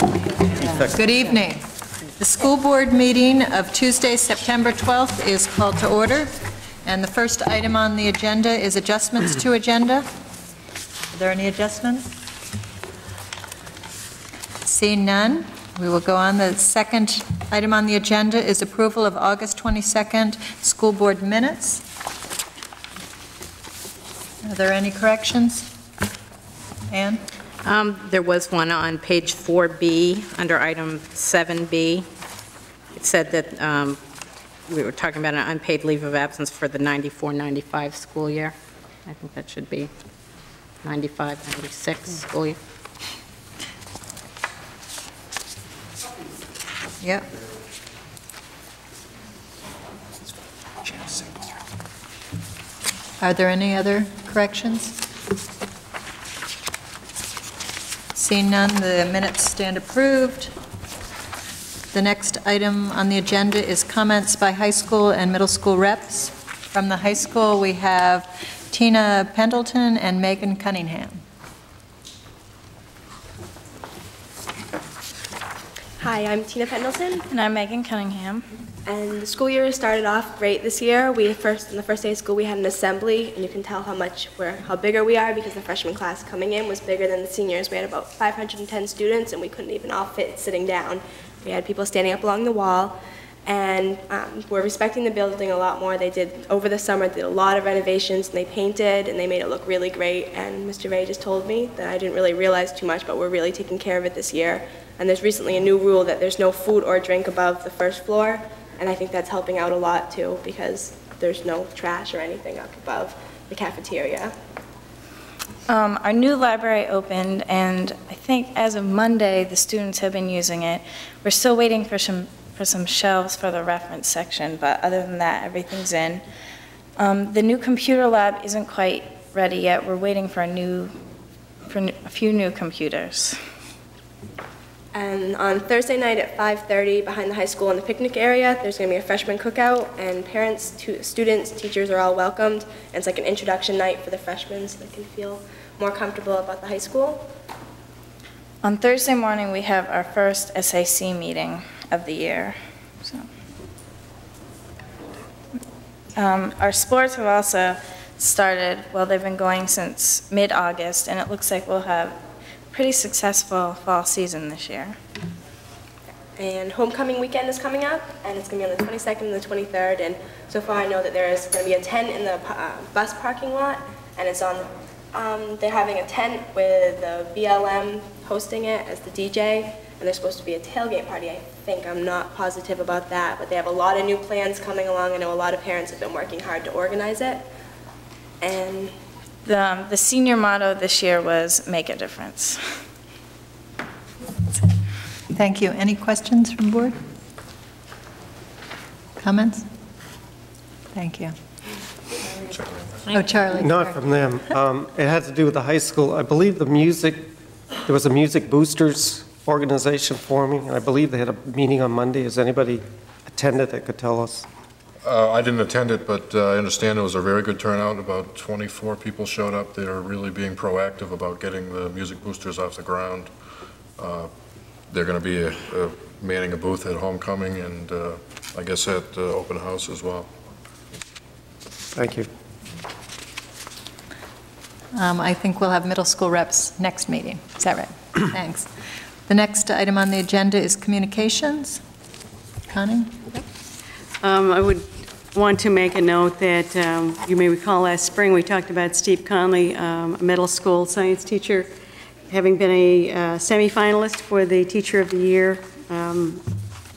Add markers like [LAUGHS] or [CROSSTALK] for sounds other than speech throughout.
Good evening. The school board meeting of Tuesday, September 12th is called to order, and the first item on the agenda is adjustments to agenda. Are there any adjustments? Seeing none, we will go on. The second item on the agenda is approval of August 22nd school board minutes. Are there any corrections? Ann? Um, There was one on page 4B, under item 7B. It said that um, we were talking about an unpaid leave of absence for the 94-95 school year. I think that should be 95-96 school year. Yep. Are there any other corrections? Seeing none, the minutes stand approved. The next item on the agenda is comments by high school and middle school reps. From the high school, we have Tina Pendleton and Megan Cunningham. Hi, I'm Tina Pendleton, And I'm Megan Cunningham. and the school year started off great this year. We first, on the first day of school, we had an assembly, and you can tell how much we're, how bigger we are because the freshman class coming in was bigger than the seniors. We had about 510 students, and we couldn't even all fit sitting down. We had people standing up along the wall, and um, we're respecting the building a lot more. They did, over the summer, did a lot of renovations, and they painted, and they made it look really great. And Mr. Ray just told me that I didn't really realize too much, but we're really taking care of it this year. And there's recently a new rule that there's no food or drink above the first floor, and I think that's helping out a lot too, because there's no trash or anything up above the cafeteria. Um, Our new library opened, and I think as of Monday, the students have been using it. We're still waiting for some, for some shelves for the reference section, but other than that, everything's in. Um, The new computer lab isn't quite ready yet. We're waiting for a new, for a few new computers. And on Thursday night at 5:30, behind the high school in the picnic area, there's going to be a freshman cookout, and parents, tu- students, teachers are all welcomed. And it's like an introduction night for the freshmen, so they can feel more comfortable about the high school. On Thursday morning, we have our first SAC meeting of the year, so. Um, Our sports have also started, well, they've been going since mid-August, and it looks like we'll have pretty successful fall season this year. And homecoming weekend is coming up, and it's going to be on the 22nd and the 23rd. And so far, I know that there is going to be a tent in the uh, bus parking lot, and it's on. Um, they're having a tent with the BLM hosting it as the DJ, and there's supposed to be a tailgate party. I think I'm not positive about that, but they have a lot of new plans coming along. I know a lot of parents have been working hard to organize it, and The um, the senior motto this year was "Make a Difference." Thank you. Any questions from board? Comments? Thank you. Oh, Charlie. Not sorry. from them. Um, It had to do with the high school. I believe the music, there was a Music Boosters organization forming, and I believe they had a meeting on Monday. Has anybody attended that could tell us? Uh, I didn't attend it, but uh, I understand it was a very good turnout. About 24 people showed up. They are really being proactive about getting the music boosters off the ground. Uh, They're going to be uh, uh, manning a booth at homecoming and uh, I guess at uh, open house as well. Thank you. Um, I think we'll have middle school reps next meeting. Is that right? [CLEARS THROAT] Thanks. The next item on the agenda is communications. Connie? Um, I would want to make a note that um, you may recall last spring, we talked about Steve Conley, um, a middle school science teacher, having been a uh, semifinalist for the Teacher of the Year. um,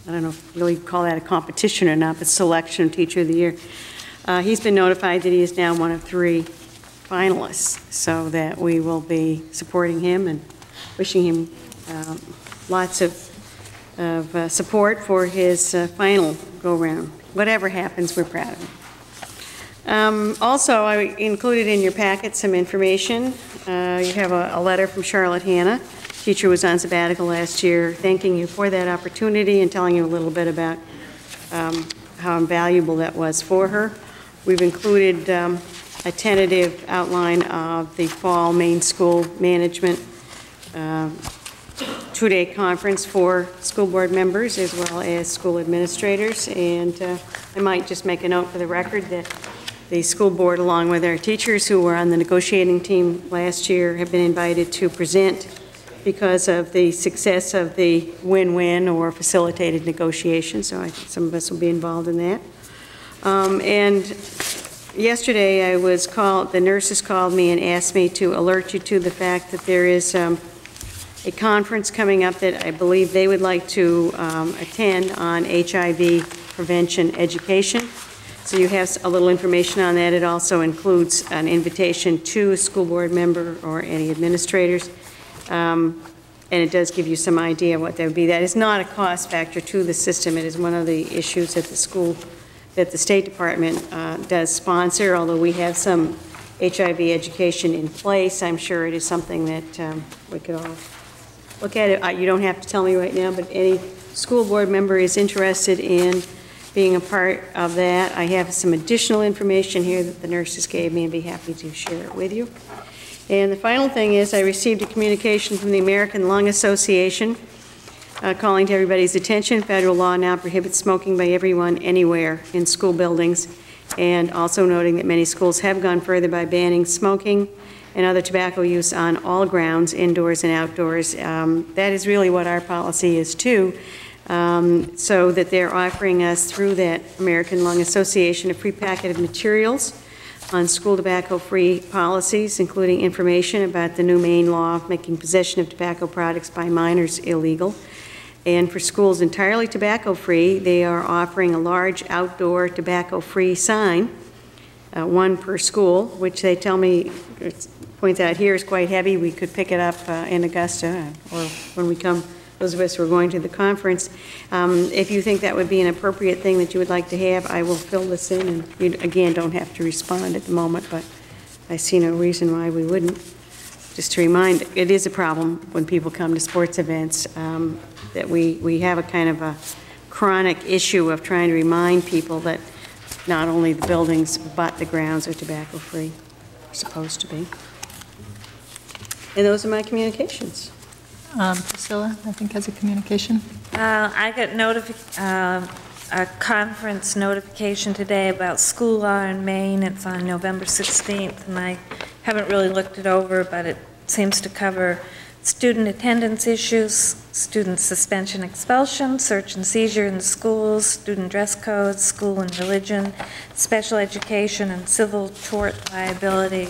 I don't know if really call that a competition or not, but selection Teacher of the Year. Uh, He's been notified that he is now one of three finalists, so that we will be supporting him and wishing him um, lots of of uh, support for his uh, final go-round. Whatever happens, we're proud of. Um, Also, I included in your packet some information. Uh, You have a a letter from Charlotte Hanna. Teacher was on sabbatical last year, thanking you for that opportunity and telling you a little bit about um, how invaluable that was for her. We've included um, a tentative outline of the fall Maine school management um, two-day conference for school board members as well as school administrators. And uh, I might just make a note for the record that the school board, along with our teachers who were on the negotiating team last year, have been invited to present because of the success of the win-win or facilitated negotiation. So I think some of us will be involved in that. Um, And yesterday, I was called, the nurses called me and asked me to alert you to the fact that there is um, a conference coming up that I believe they would like to um, attend on HIV prevention education. So you have a little information on that. It also includes an invitation to a school board member or any administrators. Um, And it does give you some idea what that would be. That is not a cost factor to the system. It is one of the issues that the school, that the State Department uh, does sponsor, although we have some HIV education in place. I'm sure it is something that um, we could all look at it. Uh, You don't have to tell me right now, but any school board member is interested in being a part of that. I have some additional information here that the nurses gave me and be happy to share it with you. And the final thing is, I received a communication from the American Lung Association uh, calling to everybody's attention, federal law now prohibits smoking by everyone anywhere in school buildings, and also noting that many schools have gone further by banning smoking and other tobacco use on all grounds, indoors and outdoors. Um, That is really what our policy is too, Um, so that they're offering us through that American Lung Association a free packet materials on school tobacco-free policies, including information about the new Maine law making possession of tobacco products by minors illegal. And for schools entirely tobacco-free, they are offering a large outdoor tobacco-free sign, uh, one per school, which they tell me, points out here is quite heavy. We could pick it up uh, in Augusta, or when we come, those of us who are going to the conference. Um, If you think that would be an appropriate thing that you would like to have, I will fill this in, and you, again, don't have to respond at the moment, but I see no reason why we wouldn't. Just to remind, it is a problem when people come to sports events, um, that we, we have a kind of a chronic issue of trying to remind people that not only the buildings, but the grounds are tobacco-free, or supposed to be. And those are my communications. Um, Priscilla, I think, has a communication. Uh, I got notifi, uh, a conference notification today about school law in Maine. It's on November 16th, and I haven't really looked it over, but it seems to cover student attendance issues, student suspension expulsion, search and seizure in schools, student dress codes, school and religion, special education, and civil tort liability.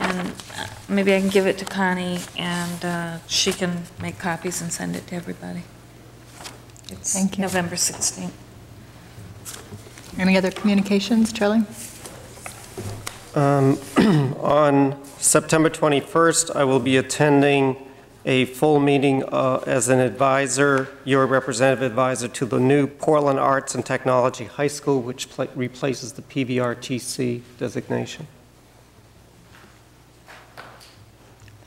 And uh, maybe I can give it to Connie, and uh, she can make copies and send it to everybody. It's Thank you. November 16th. Any other communications, Charlie? Um, [CLEARS THROAT] On September 21st, I will be attending a full meeting uh, as an advisor, your representative advisor to the new Portland Arts and Technology High School, which pla- replaces the PVRTC designation.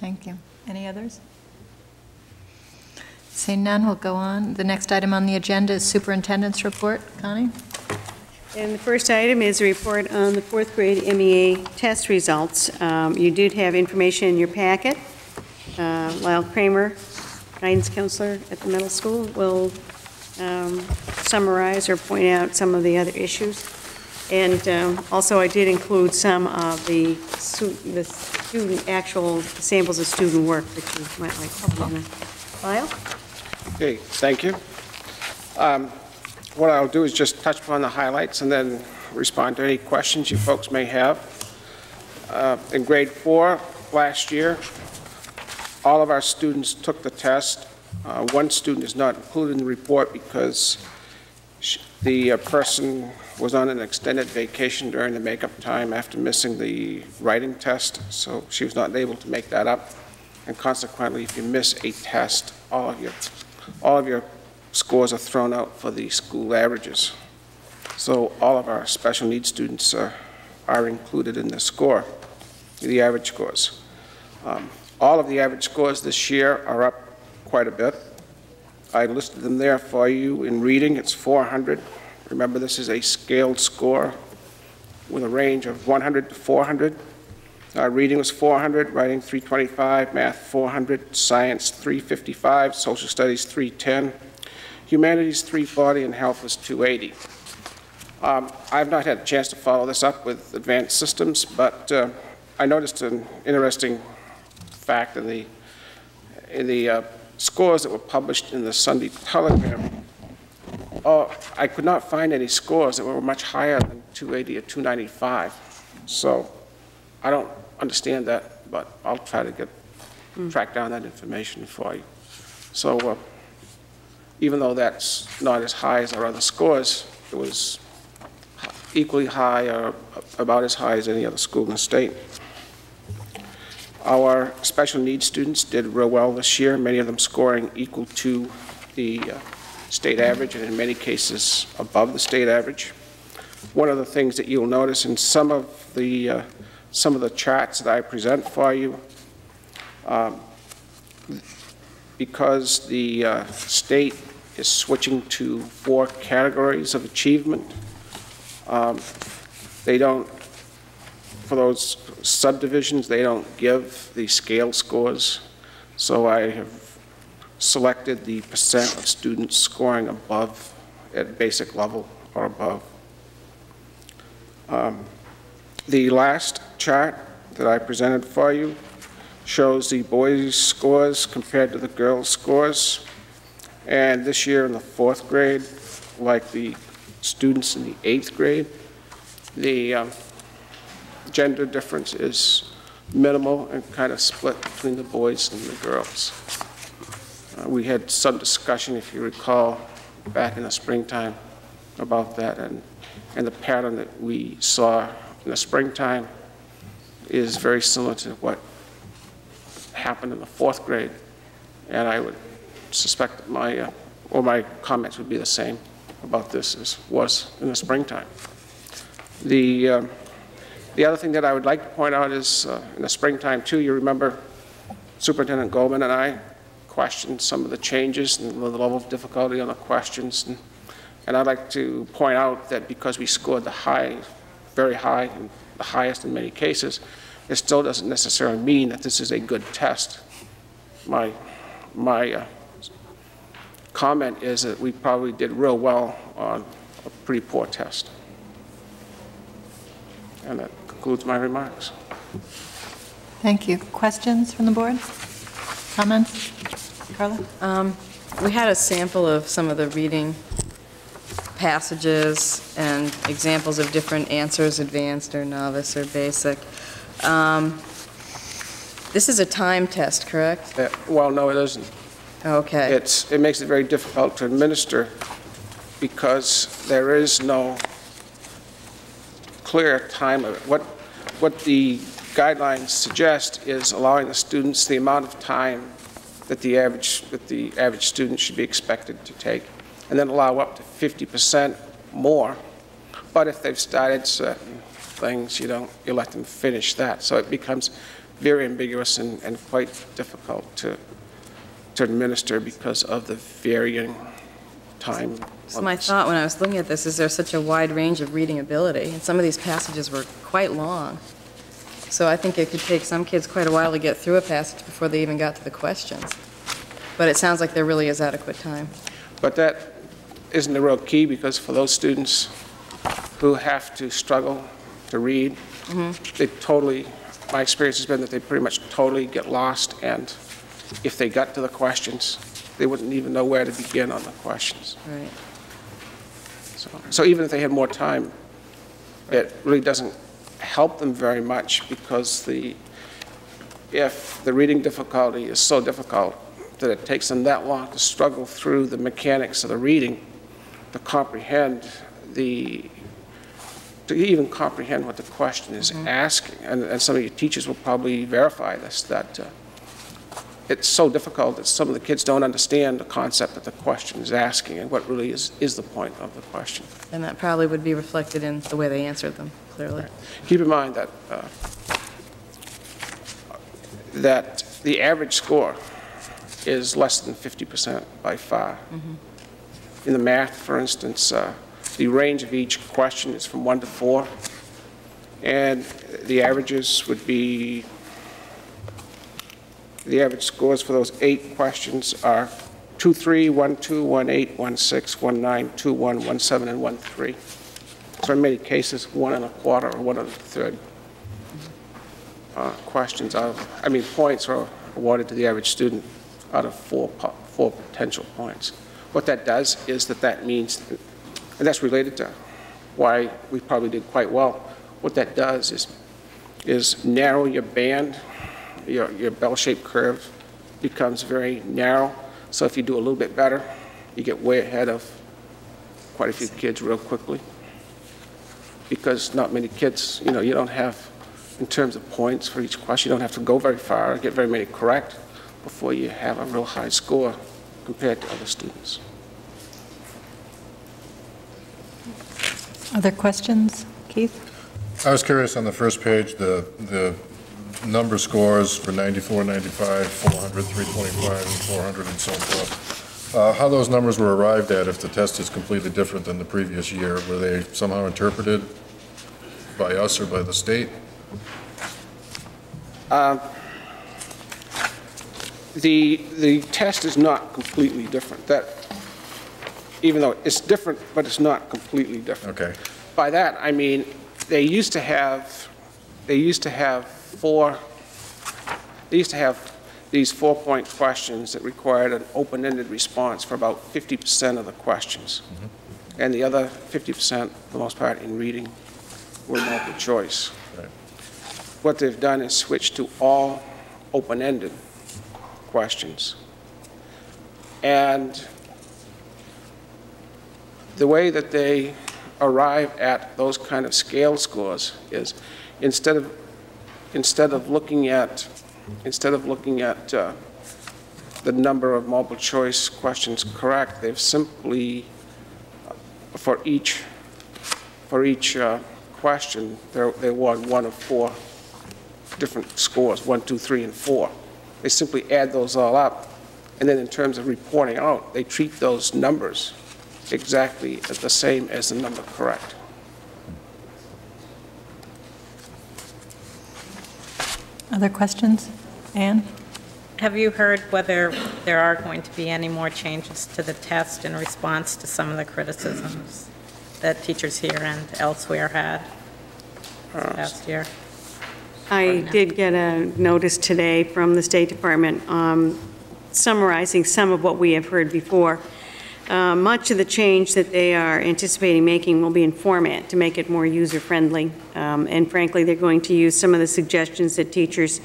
Thank you. Any others? Seeing none, we'll go on. The next item on the agenda is superintendent's report. Connie? And the first item is a report on the fourth grade MEA test results. Um, You did have information in your packet. Uh, Lyle Kramer, guidance counselor at the middle school, will um, summarize or point out some of the other issues. And um, also, I did include some of the stu- the student, actual samples of student work that you might like to see in the file. Okay, thank you. Um, What I'll do is just touch upon the highlights and then respond to any questions you folks may have. Uh, In grade four, last year, all of our students took the test. Uh, One student is not included in the report because the uh, person was on an extended vacation during the makeup time after missing the writing test, so she was not able to make that up. And consequently, if you miss a test, all of your all of your scores are thrown out for the school averages. So all of our special needs students are, are included in the score, the average scores. Um, All of the average scores this year are up quite a bit. I listed them there for you in reading. It's 400. Remember, this is a scaled score with a range of 100 to 400. Uh, Reading was 400, writing 325, math 400, science 355, social studies 310, humanities 340, and health was 280. Um, I've not had a chance to follow this up with advanced systems, but uh, I noticed an interesting fact in the, in the uh, scores that were published in the Sunday Telegram. Oh, I could not find any scores that were much higher than 280 or 295. So I don't understand that, but I'll try to get, track down that information for you. So uh, even though that's not as high as our other scores, it was equally high or about as high as any other school in the state. Our special needs students did real well this year, many of them scoring equal to the uh, state average, and in many cases above the state average. One of the things that you'll notice in some of the, uh, some of the charts that I present for you, um, because the uh, state is switching to four categories of achievement, um, they don't, for those subdivisions, they don't give the scale scores. So I have selected the percent of students scoring above, at basic level or above. Um, The last chart that I presented for you shows the boys' scores compared to the girls' scores. And this year in the fourth grade, like the students in the eighth grade, the um, gender difference is minimal and kind of split between the boys and the girls. Uh, We had some discussion, if you recall, back in the springtime about that, and, and the pattern that we saw in the springtime is very similar to what happened in the fourth grade, and I would suspect that my, uh, or my comments would be the same about this as was in the springtime. The, um, the other thing that I would like to point out is, uh, in the springtime too, you remember Superintendent Goldman and I questioned some of the changes and the level of difficulty on the questions. And, and I'd like to point out that because we scored the high, very high, and the highest in many cases, it still doesn't necessarily mean that this is a good test. My, my uh, comment is that we probably did real well on a pretty poor test. And that concludes my remarks. Thank you. Questions from the board? Comments? Carla? Um, We had a sample of some of the reading passages and examples of different answers, advanced or novice or basic. Um, This is a time test, correct? Uh, Well, no, it isn't. Okay. It's, it makes it very difficult to administer because there is no clear time of it. What, what the guidelines suggest is allowing the students the amount of time that the average, that the average student should be expected to take, and then allow up to 50% more. But if they've started certain things, you don't, you let them finish that. So it becomes very ambiguous and, and quite difficult to, to administer because of the varying time. So my thought when I was looking at this is there's such a wide range of reading ability, and some of these passages were quite long. So I think it could take some kids quite a while to get through a passage before they even got to the questions. But it sounds like there really is adequate time. But that isn't the real key, because for those students who have to struggle to read, mm-hmm. they totally, my experience has been that they pretty much totally get lost, and if they got to the questions, they wouldn't even know where to begin on the questions. Right. So- So even if they had more time, it really doesn't help them very much, because the, if the reading difficulty is so difficult that it takes them that long to struggle through the mechanics of the reading, to comprehend the, to even comprehend what the question is asking, and, and some of your teachers will probably verify this, that uh, it's so difficult that some of the kids don't understand the concept that the question is asking and what really is, is the point of the question. And that probably would be reflected in the way they answered them, clearly. Keep in mind that, uh, that the average score is less than 50% by far. In the math, for instance, uh, the range of each question is from one to four, And the averages would be, the average scores for those eight questions are 2, 3, 1, 2, 1, 8, 1, 6, 1, 9, 2, 1, 1, 7, and 1, 3. So in many cases, one and a quarter or one and a third uh, questions out of, I mean, points are awarded to the average student out of four, four potential points. What that does is that that means, and that's related to why we probably did quite well. What that does is, is narrow your band, your, your bell-shaped curve becomes very narrow. So if you do a little bit better, you get way ahead of quite a few kids real quickly. Because not many kids, you know, you don't have, in terms of points for each question, you don't have to go very far, get very many correct before you have a real high score compared to other students. Other questions? Keith? I was curious on the first page, the, the number scores for 94, 95, 400, 325, and 400, and so forth. Uh, How those numbers were arrived at if the test is completely different than the previous year? Were they somehow interpreted by us or by the state? The, the test is not completely different. That, even though it's different, but it's not completely different. Okay. By that, I mean, they used to have, they used to have four, they used to have these four-point questions that required an open-ended response for about 50% of the questions. Mm-hmm. And the other 50%, for the most part, in reading, were multiple choice. Right. What they've done is switch to all open-ended questions. And the way that they arrive at those kind of scale scores is instead of, instead of looking at, instead of looking at uh, the number of multiple choice questions correct, they've simply, uh, for each, for each uh, question, they award one of four different scores, one, two, three, and four. They simply add those all up, and then in terms of reporting out, they treat those numbers exactly the same as the number correct. Other questions? Anne? Have you heard whether there are going to be any more changes to the test in response to some of the criticisms that teachers here and elsewhere had this past year? I did get a notice today from the State Department um, summarizing some of what we have heard before. Uh, Much of the change that they are anticipating making will be in format to make it more user-friendly. Um, And frankly, they're going to use some of the suggestions that teachers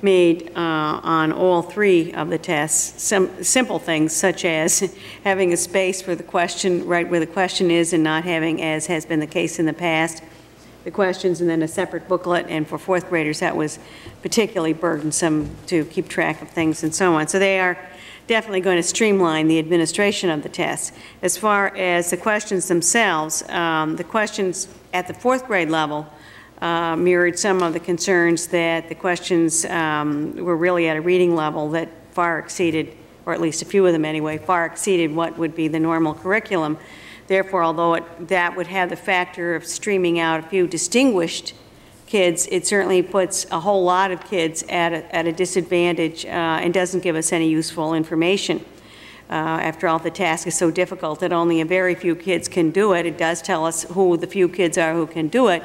made uh, on all three of the tests, some simple things such as [LAUGHS] having a space for the question, right where the question is, and not having, as has been the case in the past, the questions and then a separate booklet, and for fourth graders, that was particularly burdensome to keep track of things and so on. So they are definitely going to streamline the administration of the tests. As far as the questions themselves, um, the questions at the fourth grade level uh, mirrored some of the concerns that the questions um, were really at a reading level that far exceeded, or at least a few of them anyway, far exceeded what would be the normal curriculum. Therefore, although it, that would have the factor of streaming out a few distinguished kids, it certainly puts a whole lot of kids at a, at a disadvantage uh, and doesn't give us any useful information. Uh, After all, the task is so difficult that only a very few kids can do it. It does tell us who the few kids are who can do it,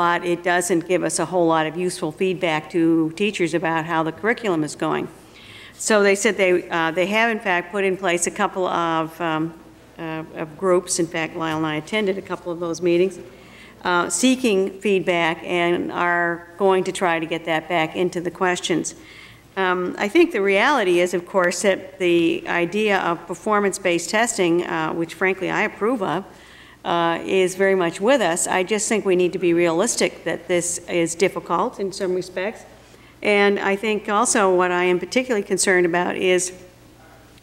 but it doesn't give us a whole lot of useful feedback to teachers about how the curriculum is going. So they said they, uh, they have in fact put in place a couple of, um, uh, of groups, in fact, Lyle and I attended a couple of those meetings, uh, seeking feedback and are going to try to get that back into the questions. Um, I think the reality is, of course, that the idea of performance-based testing, uh, which frankly I approve of, uh, is very much with us. I just think we need to be realistic that this is difficult in some respects. And I think also what I am particularly concerned about is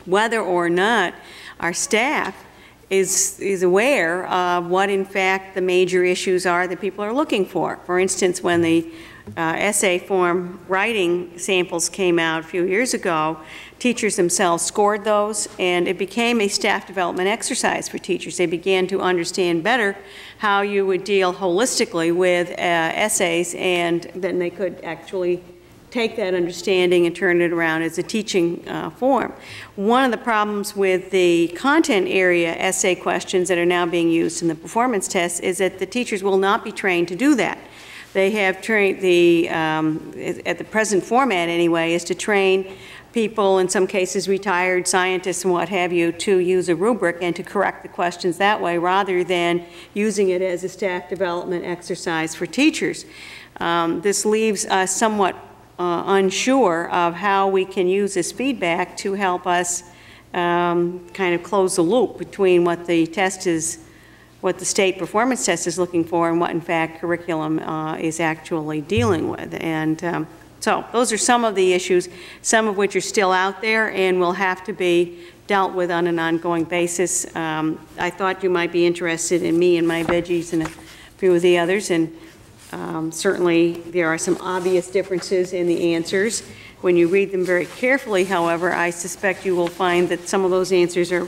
whether or not our staff is, is aware of what in fact the major issues are that people are looking for. For instance, when the uh, essay form writing samples came out a few years ago, teachers themselves scored those, and it became a staff development exercise for teachers. They began to understand better how you would deal holistically with uh, essays, and then they could actually take that understanding and turn it around as a teaching uh, form. One of the problems with the content area essay questions that are now being used in the performance tests is that the teachers will not be trained to do that. They have trained the, um, at the present format anyway, is to train people, in some cases retired scientists and what have you, to use a rubric and to correct the questions that way rather than using it as a staff development exercise for teachers. Um, this leaves us somewhat uh, unsure of how we can use this feedback to help us um, kind of close the loop between what the test is, what the state performance test is looking for and what in fact curriculum uh, is actually dealing with. And um, so those are some of the issues, some of which are still out there and will have to be dealt with on an ongoing basis. Um, I thought you might be interested in me and my veggies and a few of the others, and um, Certainly, there are some obvious differences in the answers. When you read them very carefully, however, I suspect you will find that some of those answers are,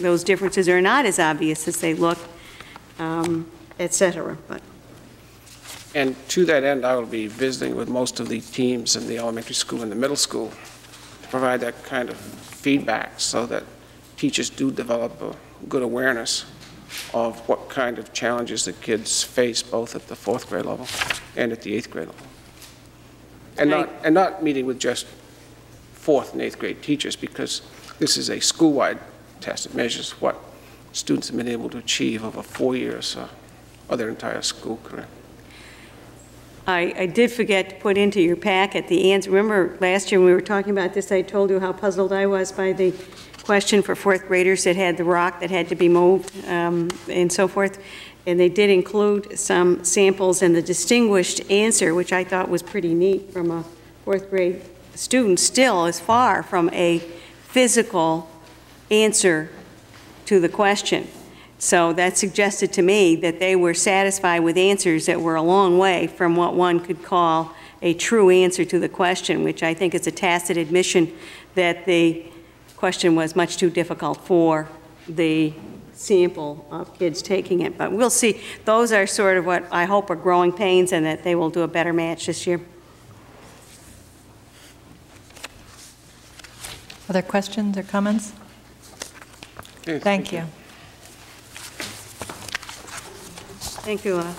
those differences are not as obvious as they look, um, et cetera. But And to that end, I will be visiting with most of the teams in the elementary school and the middle school to provide that kind of feedback so that teachers do develop a good awareness of what kind of challenges the kids face both at the fourth grade level and at the eighth grade level. And not, and not meeting with just fourth and eighth grade teachers, because this is a school-wide test. It measures what students have been able to achieve over four years uh, of their entire school career. I, I did forget to put into your packet the answer. Remember, last year when we were talking about this, I told you how puzzled I was by the question for fourth graders that had the rock that had to be moved um, and so forth. And they did include some samples and the distinguished answer, which I thought was pretty neat from a fourth grade student, still is far from a physical answer to the question. So that suggested to me that they were satisfied with answers that were a long way from what one could call a true answer to the question, which I think is a tacit admission that the question was much too difficult for the sample of kids taking it. But we'll see. Those are sort of what I hope are growing pains and that they will do a better match this year. Other questions or comments? Okay, Thank you. Thank you. uh,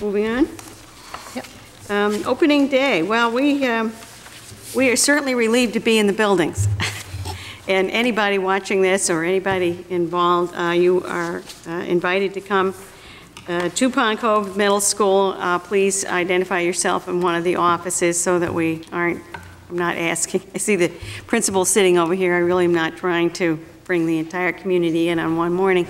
Moving on? Yep. Um, Opening day, well, we, um, we are certainly relieved to be in the buildings. [LAUGHS] And anybody watching this or anybody involved, uh, you are uh, invited to come uh, to Pond Cove Middle School. Uh, Please identify yourself in one of the offices so that we aren't, I'm not asking, [LAUGHS] I see the principal sitting over here. I really am not trying to bring the entire community in on one morning.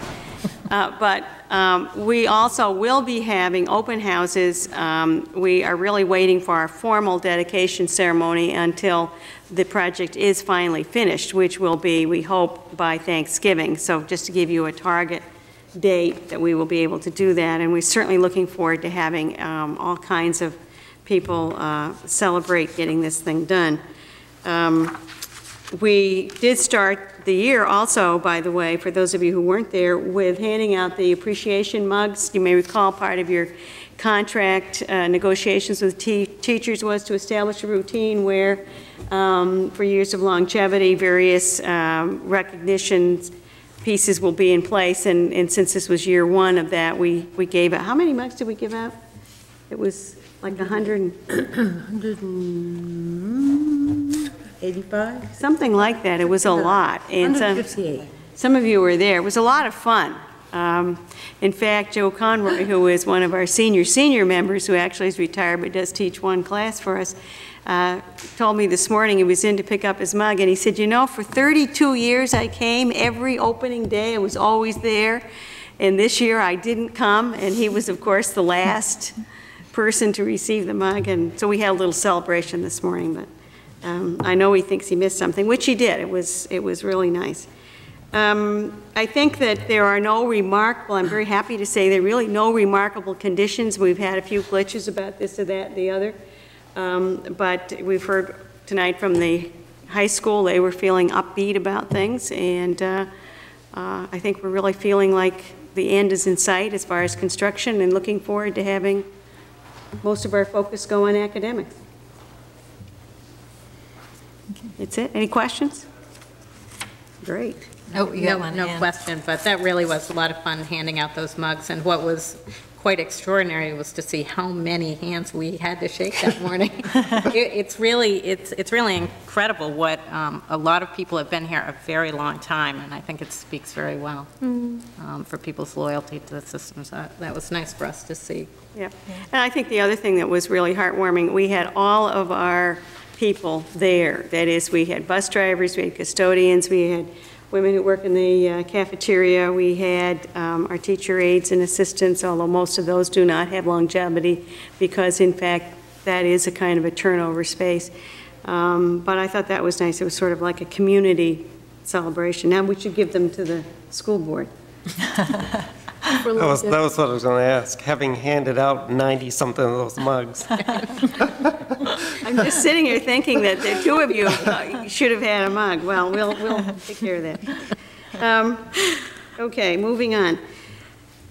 Uh, But um, we also will be having open houses. Um, We are really waiting for our formal dedication ceremony until the project is finally finished, which will be, we hope, by Thanksgiving. So just to give you a target date that we will be able to do that. And we're certainly looking forward to having um, all kinds of people uh, celebrate getting this thing done. Um, we did start the year also, by the way, for those of you who weren't there, with handing out the appreciation mugs. You may recall part of your contract uh, negotiations with te- teachers was to establish a routine where, um, for years of longevity, various um, recognitions pieces will be in place. And, and since this was year one of that, we, we gave out, how many mugs did we give out? It was like 100 [CLEARS THROAT] 85? Something like that. It was a lot. And some, 158. some of you were there. It was a lot of fun. Um, in fact, Joe Conroy, who is one of our senior senior members, who actually is retired but does teach one class for us, uh, told me this morning he was in to pick up his mug, and he said, "You know, for 32 years I came every opening day. I was always there, and this year I didn't come." And he was, of course, the last person to receive the mug, and so we had a little celebration this morning. But um, I know he thinks he missed something, which he did. It was, it was really nice. Um, I think that there are no remarkable, I'm very happy to say, there are really no remarkable conditions. We've had a few glitches about this or that, the other. Um, But we've heard tonight from the high school, they were feeling upbeat about things, and uh, uh, I think we're really feeling like the end is in sight as far as construction, and looking forward to having most of our focus go on academics. That's it. Any questions? Great. Oh, you No, no Ann. question, but that really was a lot of fun handing out those mugs, and what was quite extraordinary was to see how many hands we had to shake that [LAUGHS] morning. It- It's really, it's, it's really incredible what, um, a lot of people have been here a very long time, and I think it speaks very well um, for people's loyalty to the systems. That that was nice for us to see. Yep. And I think the other thing that was really heartwarming, we had all of our people there. That is, we had bus drivers, we had custodians, we had women who work in the uh, cafeteria, we had um, our teacher aides and assistants, although most of those do not have longevity, because in fact, that is a kind of a turnover space. Um, But I thought that was nice. It was sort of like a community celebration. Now we should give them to the school board. [LAUGHS] That was, that was what I was going to ask, having handed out 90-something of those mugs. [LAUGHS] I'm just sitting here thinking that the two of you uh, should have had a mug. Well, we'll, we'll take care of that. Um, Okay, moving on.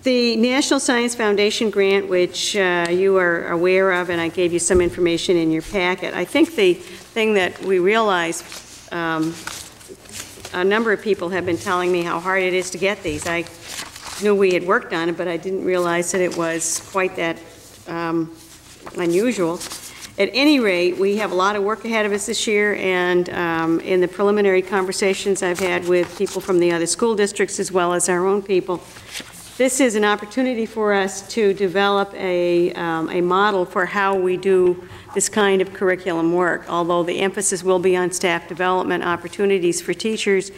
The National Science Foundation grant, which uh, you are aware of, and I gave you some information in your packet. I think the thing that we realize, um, a number of people have been telling me how hard it is to get these. I knew we had worked on it, but I didn't realize that it was quite that um, unusual. At any rate, we have a lot of work ahead of us this year, and um, in the preliminary conversations I've had with people from the other school districts as well as our own people, this is an opportunity for us to develop a, um, a model for how we do this kind of curriculum work, although the emphasis will be on staff development opportunities for teachers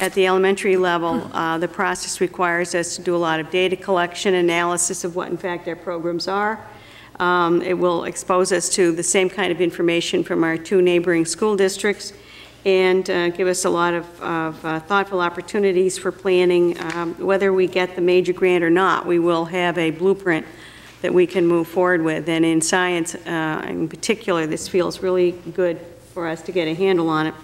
at the elementary level. Uh, The process requires us to do a lot of data collection, analysis of what in fact our programs are. Um, It will expose us to the same kind of information from our two neighboring school districts and uh, give us a lot of of, uh, thoughtful opportunities for planning. Um, Whether we get the major grant or not, we will have a blueprint that we can move forward with. And in science, uh, in particular, this feels really good for us to get a handle on it.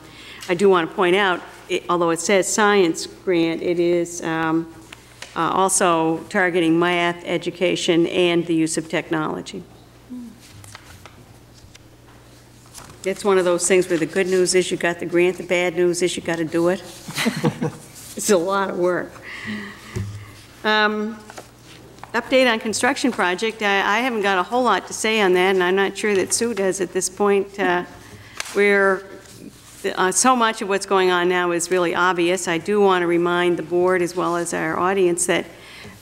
I do want to point out, it- although it says science grant, it is um, uh, also targeting math education and the use of technology. It's one of those things where the good news is you got the grant, the bad news is you got to do it. [LAUGHS] It's a lot of work. Um, Update on construction project, I I haven't got a whole lot to say on that, and I'm not sure that Sue does at this point. Uh, We're, uh, so much of what's going on now is really obvious. I do want to remind the board as well as our audience that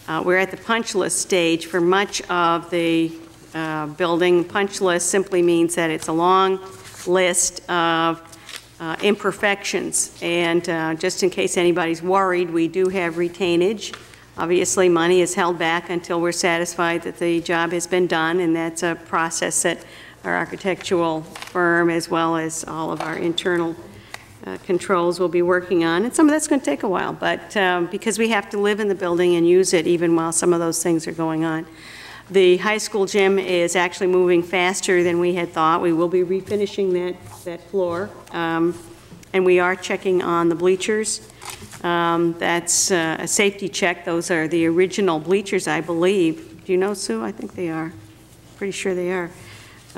uh, we're at the punch list stage for much of the uh, building. Punch list simply means that it's a long list of uh, imperfections. And uh, just in case anybody's worried, we do have retainage. Obviously, money is held back until we're satisfied that the job has been done, and that's a process that our architectural firm, as well as all of our internal uh, controls, will be working on. And some of that's going to take a while, but um, because we have to live in the building and use it even while some of those things are going on. The high school gym is actually moving faster than we had thought. We will be refinishing that, that floor. Um, And we are checking on the bleachers. Um, That's uh, a safety check. Those are the original bleachers, I believe. Do you know, Sue? I think they are. Pretty sure they are.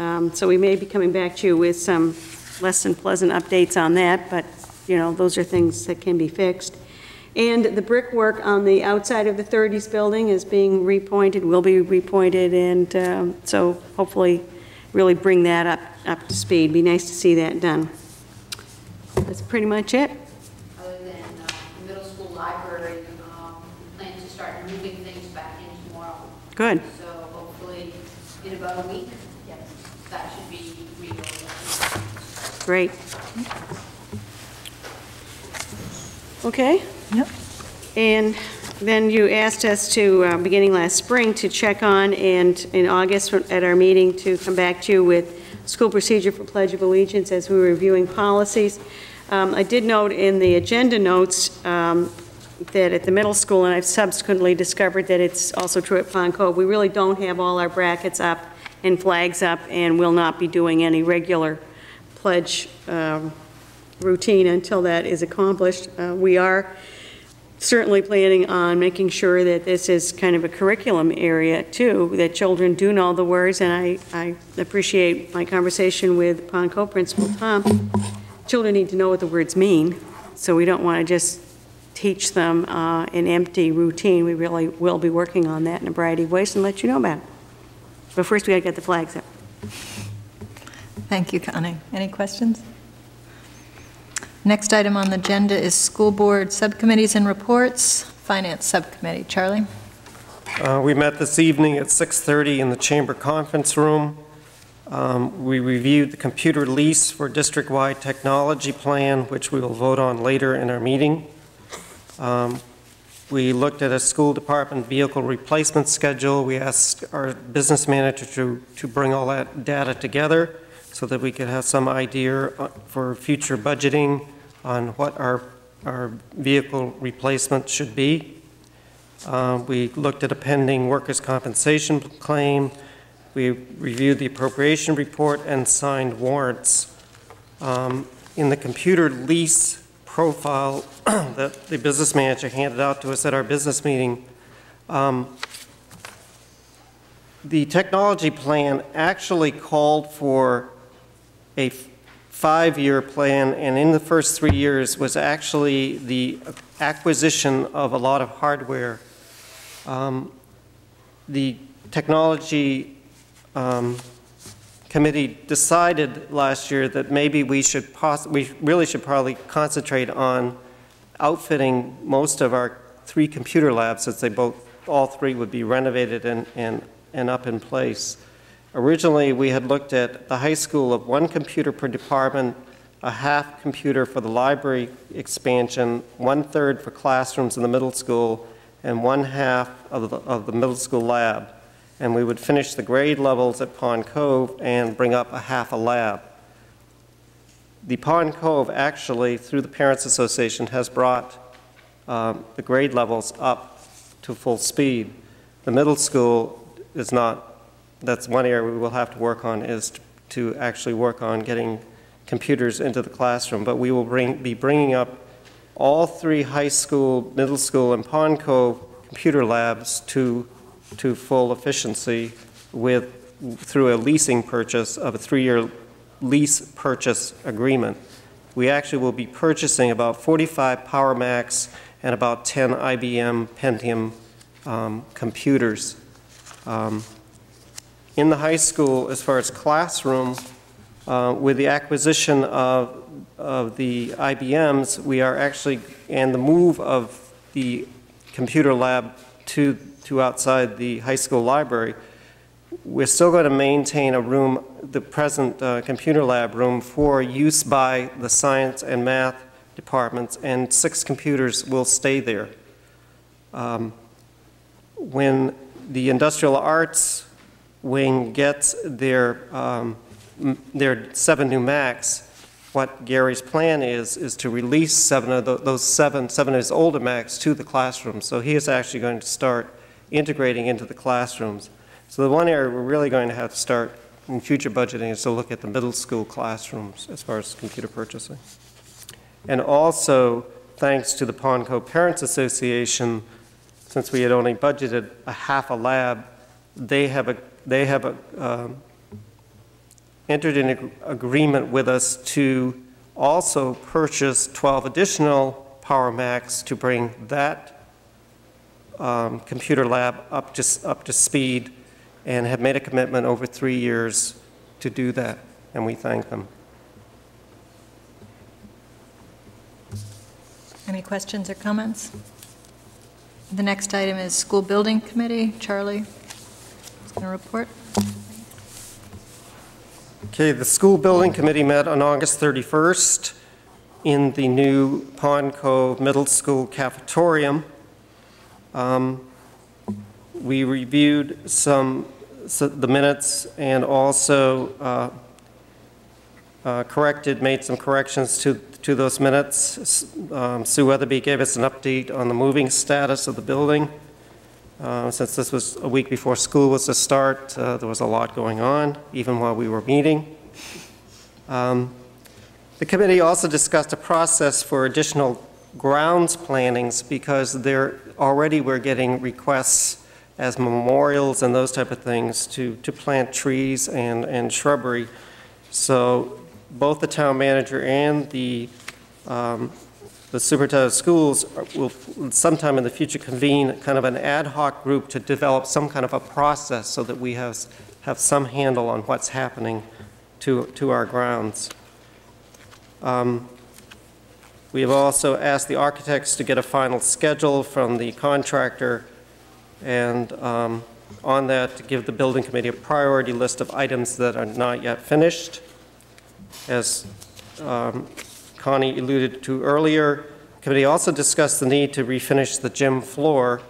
Um, So we may be coming back to you with some less than pleasant updates on that, but, you know, those are things that can be fixed. And the brickwork on the outside of the 30s building is being repointed, will be repointed, and um, so hopefully really bring that up, up to speed. Be nice to see that done. That's pretty much it. Other than uh, the middle school library, um, plan to start moving things back in tomorrow. Good. So hopefully in about a week, that should be reorganized. Great. Okay? Yep. And then you asked us to, uh, beginning last spring, to check on, and in August at our meeting, to come back to you with school procedure for Pledge of Allegiance as we were reviewing policies. Um, I did note in the agenda notes um, that at the middle school, and I've subsequently discovered that it's also true at Pond Cove, we really don't have all our brackets up and flags up, and will not be doing any regular pledge um, routine until that is accomplished. Uh, We are certainly planning on making sure that this is kind of a curriculum area, too, that children do know the words, and I I appreciate my conversation with Pond Cove Principal Tom. Children need to know what the words mean, so we don't want to just teach them uh, an empty routine. We really will be working on that in a variety of ways and let you know about it. But first, we got to get the flags up. Thank you, Connie. Any questions? Next item on the agenda is school board subcommittees and reports. Finance Subcommittee. Charlie? Uh, We met this evening at 6:30 in the Chamber Conference Room. Um, We reviewed the computer lease for district-wide technology plan, which we will vote on later in our meeting. Um, We looked at a school department vehicle replacement schedule. We asked our business manager to to bring all that data together so that we could have some idea uh, for future budgeting on what our our vehicle replacement should be. Uh, We looked at a pending workers' compensation claim. We reviewed the appropriation report and signed warrants. Um, In the computer lease profile [CLEARS THROAT] that the business manager handed out to us at our business meeting, um, the technology plan actually called for a five-year plan, and in the first three years was actually the acquisition of a lot of hardware. Um, The technology um, committee decided last year that maybe we should, we really should probably concentrate on outfitting most of our three computer labs, since they both, all three would be renovated and, and, and up in place. Originally, we had looked at the high school of one computer per department, a half computer for the library expansion, one-third for classrooms in the middle school, and one half of the, of the middle school lab. And we would finish the grade levels at Pond Cove and bring up a half a lab. The Pond Cove actually, through the Parents Association, has brought um, the grade levels up to full speed. The middle school is not, that's one area we will have to work on, is to actually work on getting computers into the classroom. But we will bring, be bringing up all three high school, middle school, and Pond Cove computer labs to, to full efficiency with, through a leasing purchase of a three-year lease purchase agreement. We actually will be purchasing about 45 Power Macs and about 10 IBM Pentium um, computers. Um, In the high school, as far as classroom, uh, with the acquisition of, of the IBMs, we are actually, and the move of the computer lab to, to outside the high school library, we're still going to maintain a room, the present uh, computer lab room, for use by the science and math departments, and six computers will stay there. Um, When the industrial arts wing gets their, um, their seven new Macs, what Gary's plan is, is to release seven of tho- those seven, seven of his older Macs to the classrooms. So he is actually going to start integrating into the classrooms. So the one area we're really going to have to start in future budgeting is to look at the middle school classrooms as far as computer purchasing. And also, thanks to the Pond Cove Parents Association, since we had only budgeted a half a lab, they have a, they have a, um, entered in ag- agreement with us to also purchase 12 additional Power Macs to bring that um, computer lab up to, up to speed, and have made a commitment over three years to do that, and we thank them. Any questions or comments? The next item is School Building Committee. Charlie report. Okay, the School Building Committee met on August 31st in the new Pond Cove Middle School cafetorium. Um, We reviewed some, so the minutes and also uh, uh, corrected, made some corrections to, to those minutes. Um, Sue Weatherby gave us an update on the moving status of the building. Uh, Since this was a week before school was to start, uh, there was a lot going on, even while we were meeting. Um, The committee also discussed a process for additional grounds plannings because there, already we're getting requests as memorials and those type of things to, to plant trees and, and shrubbery. So both the town manager and the, um, the superintendent of schools will sometime in the future convene kind of an ad hoc group to develop some kind of a process so that we have, have some handle on what's happening to, to our grounds. Um, We have also asked the architects to get a final schedule from the contractor, and um, on that, to give the building committee a priority list of items that are not yet finished. As um, Connie alluded to earlier, the committee also discussed the need to refinish the gym floor,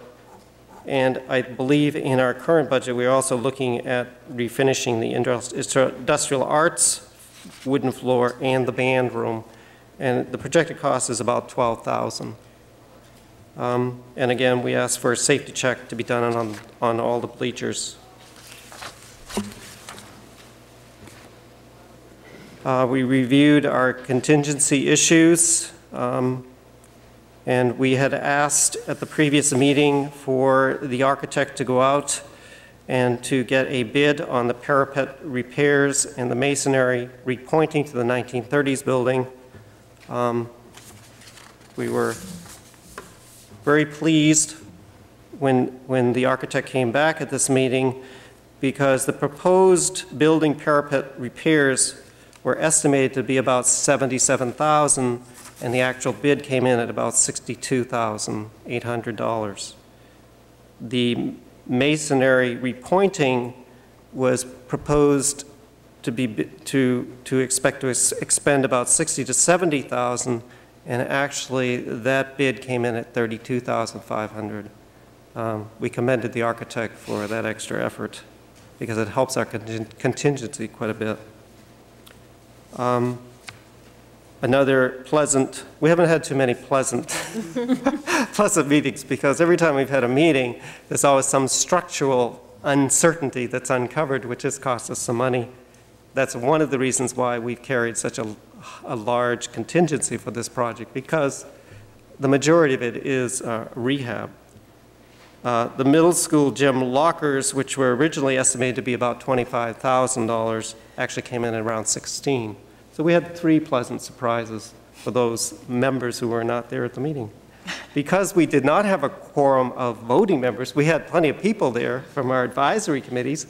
and I believe in our current budget, we're also looking at refinishing the industrial arts wooden floor and the band room, and the projected cost is about 12000 Um, And again, we asked for a safety check to be done on, on all the bleachers. Uh, We reviewed our contingency issues, um, and we had asked at the previous meeting for the architect to go out and to get a bid on the parapet repairs and the masonry repointing to the 1930s building. Um, We were very pleased when, when the architect came back at this meeting because the proposed building parapet repairs were estimated to be about 77,000 and the actual bid came in at about $62,800. The masonry repointing was proposed to be, to, to expect to ex- expend about 60 to 70,000, and actually, that bid came in at 32,500. Um, We commended the architect for that extra effort, because it helps our contin- contingency quite a bit. Um, Another pleasant, we haven't had too many pleasant, [LAUGHS] pleasant meetings, because every time we've had a meeting, there's always some structural uncertainty that's uncovered, which has cost us some money. That's one of the reasons why we've carried such a, a large contingency for this project, because the majority of it is uh, rehab. Uh, The middle school gym lockers, which were originally estimated to be about $25,000, actually came in at around 16. So we had three pleasant surprises for those members who were not there at the meeting. Because we did not have a quorum of voting members, we had plenty of people there from our advisory committees,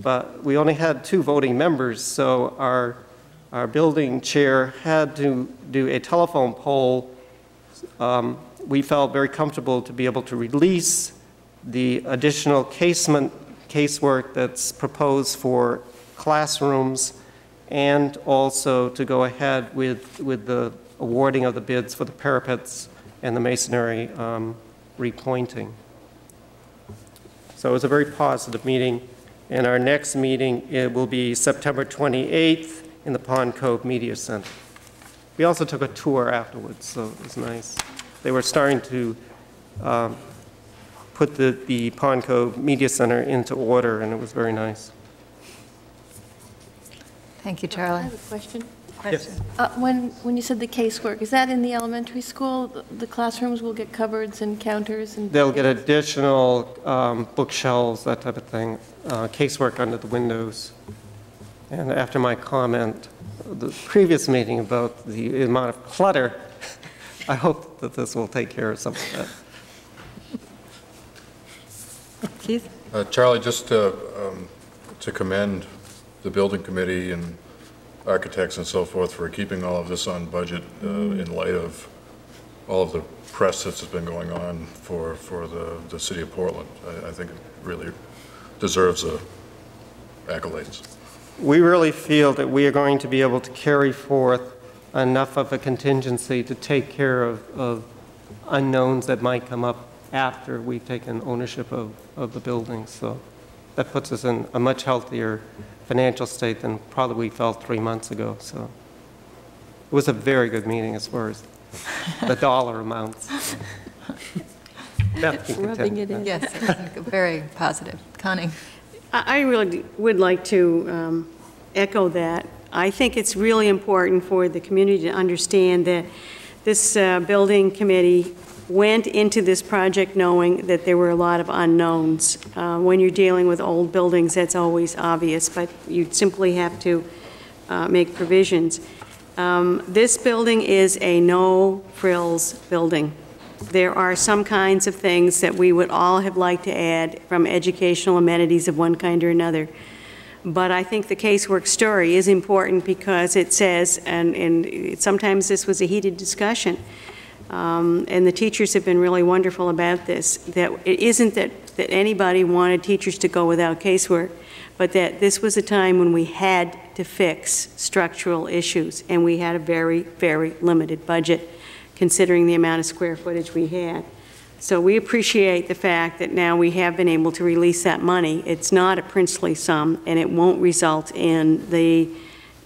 but we only had two voting members, so our, our building chair had to do a telephone poll. Um, We felt very comfortable to be able to release the additional casement casework that's proposed for classrooms and also to go ahead with, with the awarding of the bids for the parapets and the masonry um, repointing. So it was a very positive meeting, and our next meeting, it will be September 28th in the Pond Cove Media Center. We also took a tour afterwards, so it was nice. They were starting to um, put the, the Pond Cove Media Center into order, and it was very nice. Thank you, Charlie. I Charlie. have a question. Question. Uh, When, when you said the casework, is that in the elementary school? The- The classrooms will get cupboards and counters and? They'll get additional um, bookshelves, that type of thing, uh, casework under the windows. And after my comment, the previous meeting about the amount of clutter, [LAUGHS] I hope that this will take care of some of that. Keith? Uh, Charlie, just to, um, to commend the building committee and architects and so forth for keeping all of this on budget uh, in light of all of the press that's been going on for, for the, the city of Portland. I, I think it really deserves a accolades. We really feel that we are going to be able to carry forth enough of a contingency to take care of, of unknowns that might come up after we've taken ownership of, of the building. So that puts us in a much healthier financial state than probably we felt three months ago, so. It was a very good meeting as far as the [LAUGHS] dollar amounts. Beth can Rubbing it in. Yes, very positive. Connie? I I really would like to um, echo that. I think it's really important for the community to understand that this uh, building committee went into this project knowing that there were a lot of unknowns. Uh, When you're dealing with old buildings, that's always obvious, but you simply have to uh, make provisions. Um, This building is a no-frills building. There are some kinds of things that we would all have liked to add from educational amenities of one kind or another. But I think the casework story is important because it says, and, and sometimes this was a heated discussion, um, and the teachers have been really wonderful about this, that it isn't that, that anybody wanted teachers to go without casework, but that this was a time when we had to fix structural issues, and we had a very, very limited budget, considering the amount of square footage we had. So we appreciate the fact that now we have been able to release that money. It's not a princely sum, and it won't result in the,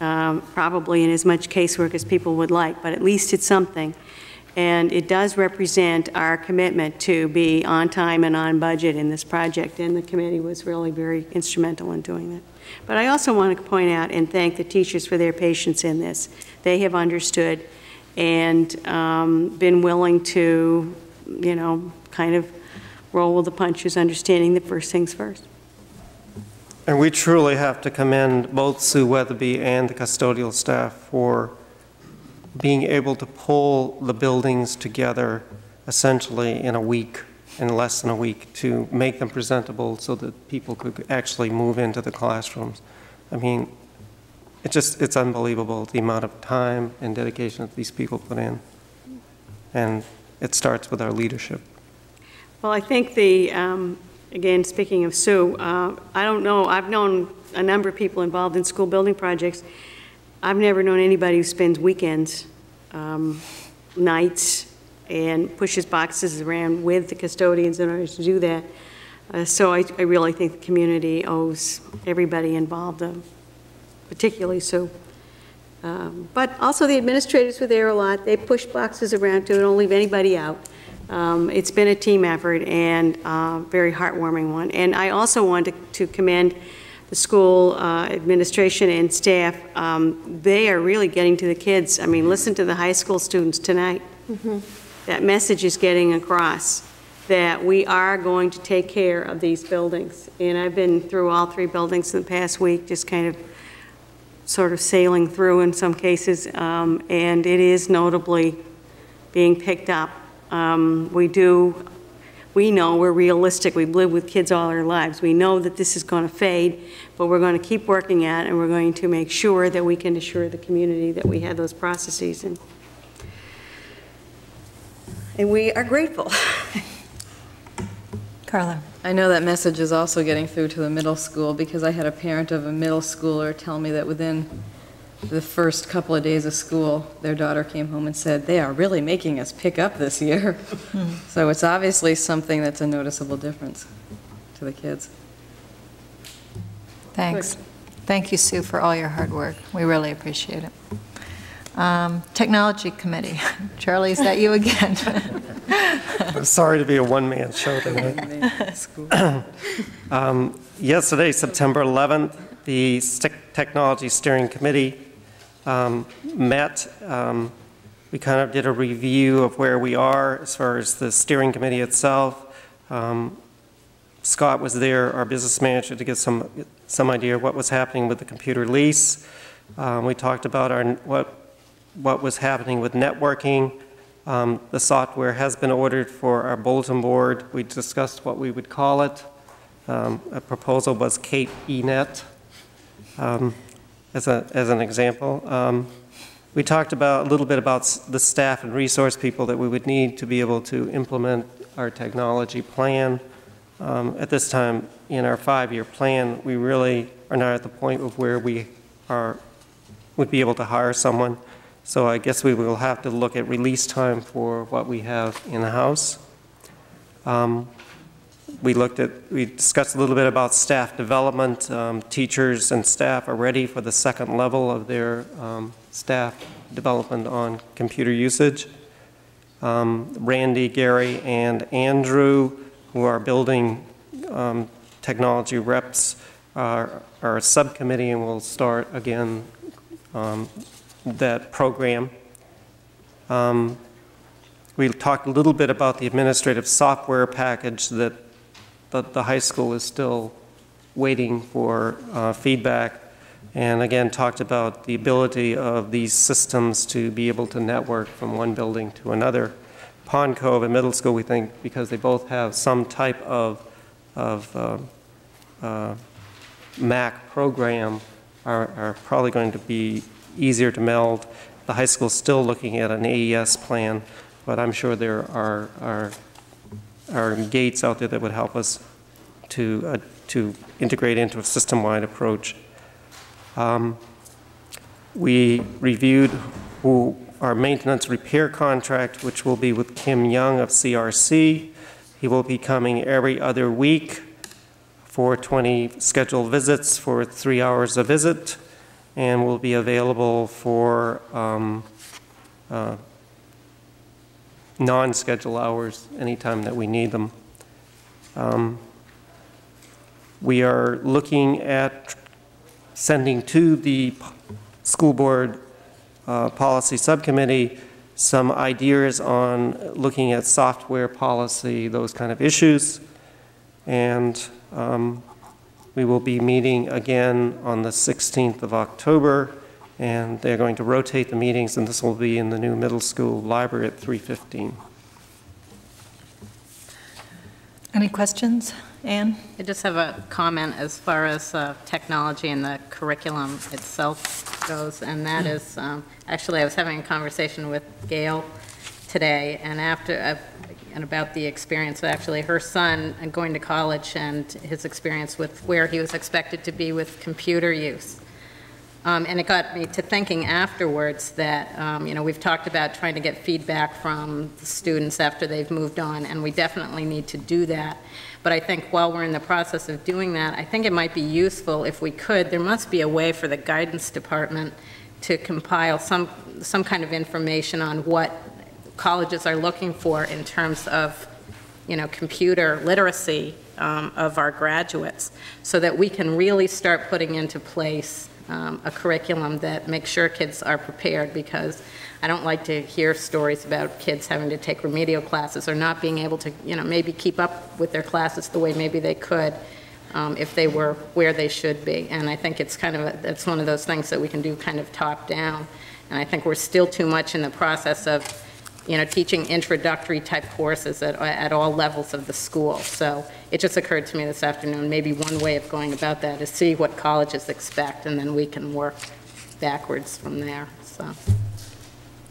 um, probably in as much casework as people would like, but at least it's something. And it does represent our commitment to be on time and on budget in this project, and the committee was really very instrumental in doing that. But I also want to point out and thank the teachers for their patience in this. They have understood and um, been willing to, you know, kind of roll with the punches, understanding that first things first. And we truly have to commend both Sue Weatherby and the custodial staff for being able to pull the buildings together essentially in a week, in less than a week, to make them presentable so that people could actually move into the classrooms. I mean, it just, it's unbelievable, the amount of time and dedication that these people put in. And it starts with our leadership. Well, I think the, um, again, speaking of Sue, uh, I don't know, I've known a number of people involved in school building projects. I've never known anybody who spends weekends, um, nights, and pushes boxes around with the custodians in order to do that. Uh, So I I really think the community owes everybody involved, um, particularly so. Um, But also the administrators were there a lot. They pushed boxes around too, don't leave anybody out. Um, It's been a team effort and a very heartwarming one. And I also want to to commend the school uh, administration and staff. Um, They are really getting to the kids. I mean, listen to the high school students tonight. That message is getting across, that we are going to take care of these buildings. And I've been through all three buildings in the past week, just kind of sort of sailing through in some cases, um, and it is notably being picked up. Um, We do, we know, we're realistic, we've lived with kids all our lives. We know that this is going to fade, but we're going to keep working at it, and we're going to make sure that we can assure the community that we have those processes, and and we are grateful. [LAUGHS] Carla? I know that message is also getting through to the middle school because I had a parent of a middle schooler tell me that within the first couple of days of school, their daughter came home and said, "They are really making us pick up this year." [LAUGHS] So it's obviously something that's a noticeable difference to the kids. Thanks. Thank you, Sue, for all your hard work. We really appreciate it. Um, Technology Committee. [LAUGHS] Charlie, is that you again? [LAUGHS] I'm sorry to be a one-man show tonight. Um, Yesterday, September 11th, the Stick Technology Steering Committee um, met. Um, We kind of did a review of where we are as far as the steering committee itself. Um, Scott was there, our business manager, to get some, some idea of what was happening with the computer lease. Um, We talked about our, what, what was happening with networking. Um, The software has been ordered for our bulletin board. We discussed what we would call it. Um, A proposal was Cape eNet, um, as a, as an example. Um, We talked about, a little bit about the staff and resource people that we would need to be able to implement our technology plan. Um, At this time, in our five-year plan, we really are not at the point of where we are, would be able to hire someone. So I guess we will have to look at release time for what we have in-house. Um, We looked at, we discussed a little bit about staff development. Um, Teachers and staff are ready for the second level of their um, staff development on computer usage. Um, Randy, Gary, and Andrew, who are building um, technology reps, are are a subcommittee and will start again um, that program. We talked a little bit about the administrative software package that the, the high school is still waiting for uh, feedback. And again, talked about the ability of these systems to be able to network from one building to another. Pond Cove and Middle School, we think, because they both have some type of, of uh, uh, Mac program, are, are probably going to be easier to meld. The high school's still looking at an AES plan, but I'm sure there are, are, are gates out there that would help us to, uh, to integrate into a system-wide approach. Um, We reviewed who, our maintenance repair contract, which will be with Kim Young of CRC. He will be coming every other week for 20 scheduled visits for three hours a visit, and will be available for um, uh, non-scheduled hours anytime that we need them. Um, We are looking at sending to the school board uh, policy subcommittee some ideas on looking at software policy, those kind of issues. And um, we will be meeting again on the 16th of October, and they're going to rotate the meetings, and this will be in the new middle school library at 3:15. Any questions? Anne? I just have a comment as far as uh, technology and the curriculum itself goes, and that is, um, actually, I was having a conversation with Gail today, and after, uh, and about the experience, of actually, her son going to college and his experience with where he was expected to be with computer use. Um, And it got me to thinking afterwards that, um, you know, we've talked about trying to get feedback from the students after they've moved on, and we definitely need to do that. But I think while we're in the process of doing that, I think it might be useful if we could, there must be a way for the guidance department to compile some, some kind of information on what colleges are looking for in terms of, you know, computer literacy um, of our graduates, so that we can really start putting into place um, a curriculum that makes sure kids are prepared, because I don't like to hear stories about kids having to take remedial classes or not being able to, you know, maybe keep up with their classes the way maybe they could um, if they were where they should be. And I think it's kind of, a- it's one of those things that we can do kind of top-down. And I think we're still too much in the process of, you know, teaching introductory type courses at, at all levels of the school. So it just occurred to me this afternoon, maybe one way of going about that is see what colleges expect, and then we can work backwards from there, so.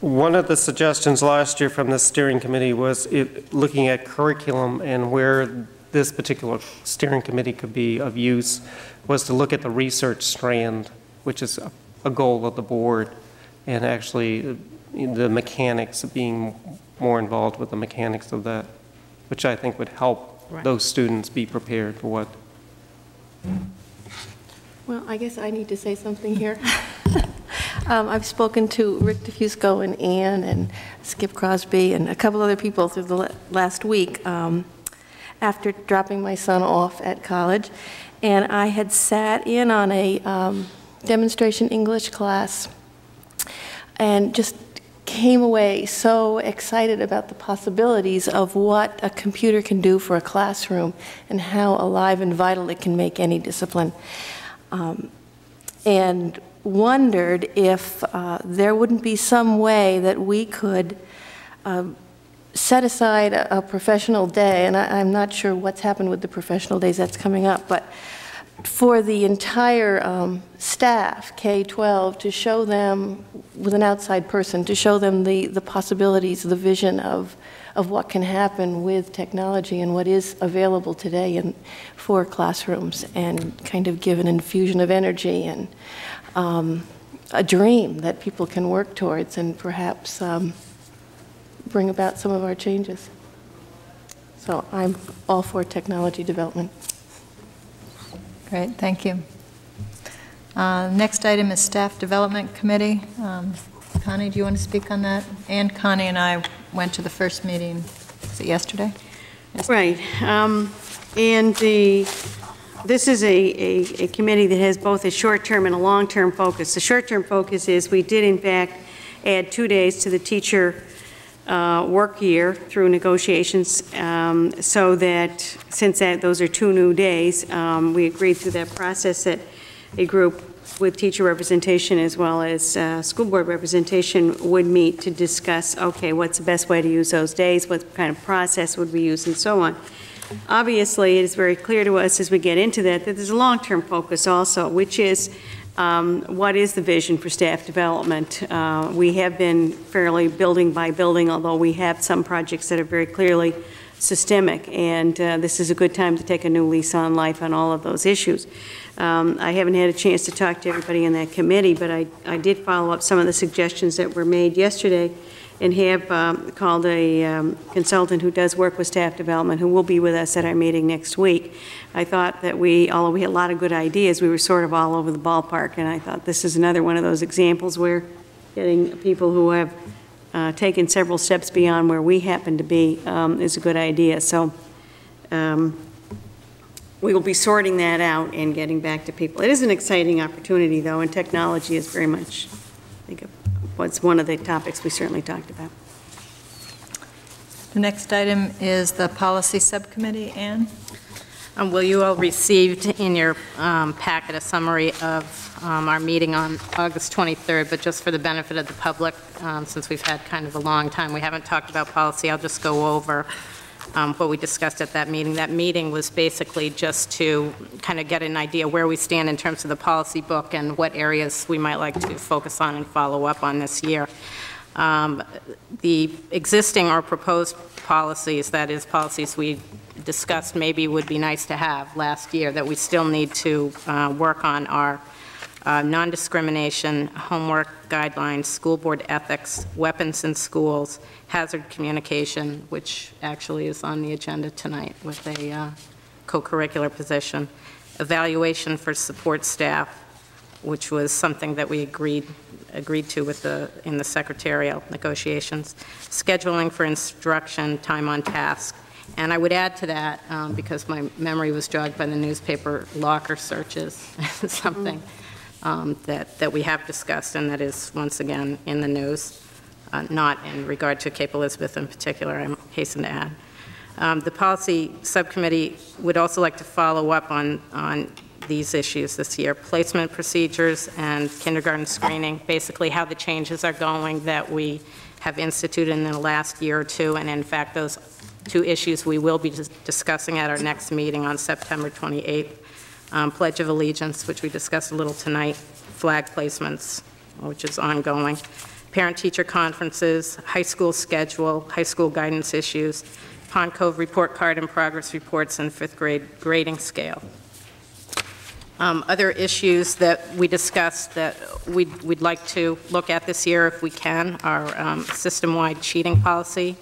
One of the suggestions last year from the steering committee was it- looking at curriculum and where this particular steering committee could be of use, was to look at the research strand, which is a- a goal of the board, and actually the mechanics, of being more involved with the mechanics of that, which I think would help Right. those students be prepared for what Well, I guess I need to say something here. [LAUGHS] Um, I've spoken to Rick DeFusco and Ann and Skip Crosby and a couple other people through the last week um, after dropping my son off at college. And I had sat in on a um, demonstration English class and just came away so excited about the possibilities of what a computer can do for a classroom and how alive and vital it can make any discipline. Um, and wondered if uh, there wouldn't be some way that we could um, set aside a, a professional day, and I, I'm not sure what's happened with the professional days that's coming up, but for the entire um, staff, K-12, to show them, with an outside person, to show them the, the possibilities, the vision of, of what can happen with technology and what is available today in, for classrooms, and kind of give an infusion of energy and um, a dream that people can work towards and perhaps um, bring about some of our changes. So I'm all for technology development. Great, thank you. Uh, Next item is Staff Development Committee. Um, Connie, do you want to speak on that? And Connie and I went to the first meeting, was it yesterday? Right. um, And the, this is a, a a committee that has both a short-term and a long-term focus. The short-term focus is, we did in fact add two days to the teacher uh, work year through negotiations, um, so that, since that, those are two new days, um, we agreed through that process that a group with teacher representation as well as uh, school board representation would meet to discuss, okay, what's the best way to use those days, what kind of process would we use, and so on. Obviously, it is very clear to us as we get into that, that there's a long-term focus also, which is um, what is the vision for staff development? Uh, We have been fairly building by building, although we have some projects that are very clearly systemic, and uh, this is a good time to take a new lease on life on all of those issues. Um, I haven't had a chance to talk to everybody in that committee, but I, I did follow up some of the suggestions that were made yesterday and have um, called a um, consultant who does work with staff development, who will be with us at our meeting next week. I thought that we, although we had a lot of good ideas, we were sort of all over the ballpark, and I thought this is another one of those examples where getting people who have uh, taken several steps beyond where we happen to be um, is a good idea. So um, we will be sorting that out and getting back to people. It is an exciting opportunity, though, and technology is very much, was one of the topics we certainly talked about. The next item is the Policy Subcommittee. Ann? Um, Will you all received in your um, packet a summary of um, our meeting on August 23rd, but just for the benefit of the public, um, since we've had kind of a long time, we haven't talked about policy, I'll just go over um, what we discussed at that meeting. That meeting was basically just to kind of get an idea where we stand in terms of the policy book and what areas we might like to focus on and follow up on this year. Um, The existing or proposed policies, that is, policies we discussed maybe would be nice to have last year, that we still need to uh, work on are uh, non-discrimination, homework guidelines, school board ethics, weapons in schools, hazard communication, which actually is on the agenda tonight with a uh, co-curricular position, evaluation for support staff, which was something that we agreed, agreed to with the, in the secretarial negotiations, scheduling for instruction, time on task, and I would add to that, um, because my memory was jogged by the newspaper, locker searches, and [LAUGHS] something um, that, that we have discussed, and that is, once again, in the news, uh, not in regard to Cape Elizabeth in particular, I hasten to add. Um, The policy subcommittee would also like to follow up on, on these issues this year, placement procedures and kindergarten screening, basically how the changes are going that we have instituted in the last year or two, and in fact, those two issues we will be dis- discussing at our next meeting on September 28th. Um, Pledge of Allegiance, which we discussed a little tonight, flag placements, which is ongoing, parent-teacher conferences, high school schedule, high school guidance issues, Pond Cove report card and progress reports, and fifth grade grading scale. Um, Other issues that we discussed that we'd we'd like to look at this year, if we can, are um, system-wide cheating policy,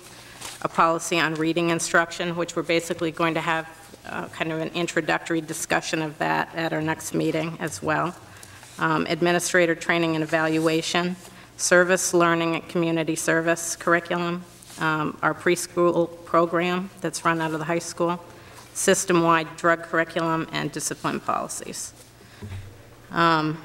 a policy on reading instruction, which we're basically going to have uh, kind of an introductory discussion of that at our next meeting as well. Um, Administrator training and evaluation, service, learning, and community service curriculum, um, our preschool program that's run out of the high school, system-wide drug curriculum, and discipline policies. Um,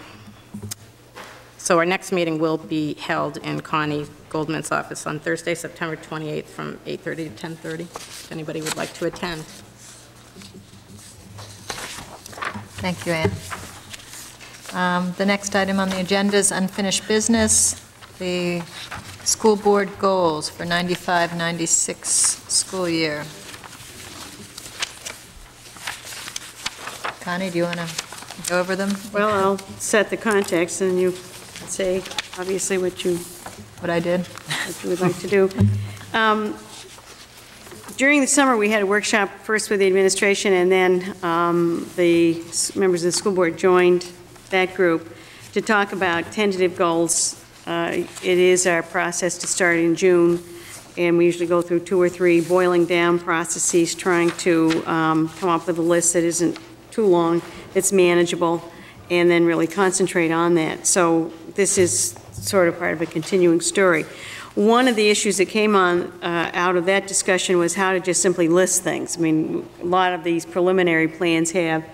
So our next meeting will be held in Connie Goldman's office on Thursday, September 28th, from 8:30 to 10:30, if anybody would like to attend. Thank you, Anne. Um, The next item on the agenda is unfinished business, the school board goals for 95-96 school year. Connie, do you want to go over them? Well, I'll set the context, and you say, obviously, what you What I did? what you would like to do. [LAUGHS] Um, During the summer, we had a workshop first with the administration, and then um, the members of the school board joined that group to talk about tentative goals. Uh, It is our process to start in June and we usually go through two or three boiling down processes, trying to um, come up with a list that isn't too long, that's manageable, and then really concentrate on that. So this is sort of part of a continuing story. One of the issues that came on, uh, out of that discussion was how to just simply list things. I mean, a lot of these preliminary plans have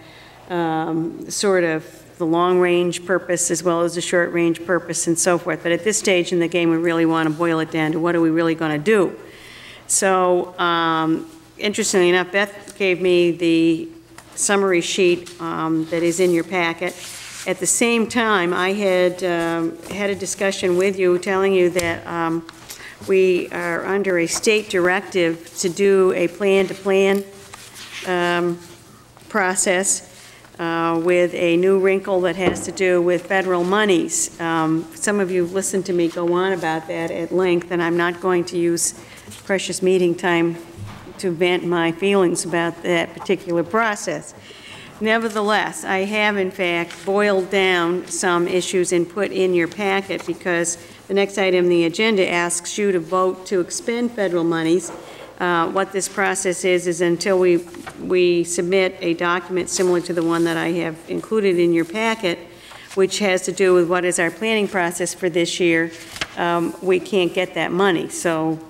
um, sort of the long-range purpose as well as the short-range purpose and so forth. But at this stage in the game, we really want to boil it down to what are we really going to do? So um, interestingly enough, Beth gave me the summary sheet um, that is in your packet. At the same time, I had um, had a discussion with you telling you that um, we are under a state directive to do a plan-to-plan um, process uh, with a new wrinkle that has to do with federal monies. Um, Some of you listened to me go on about that at length, and I'm not going to use precious meeting time to vent my feelings about that particular process. Nevertheless, I have in fact boiled down some issues and put in your packet because the next item the agenda asks you to vote to expend federal monies. Uh, What this process is, is until we, we submit a document similar to the one that I have included in your packet, which has to do with what is our planning process for this year, um, we can't get that money. So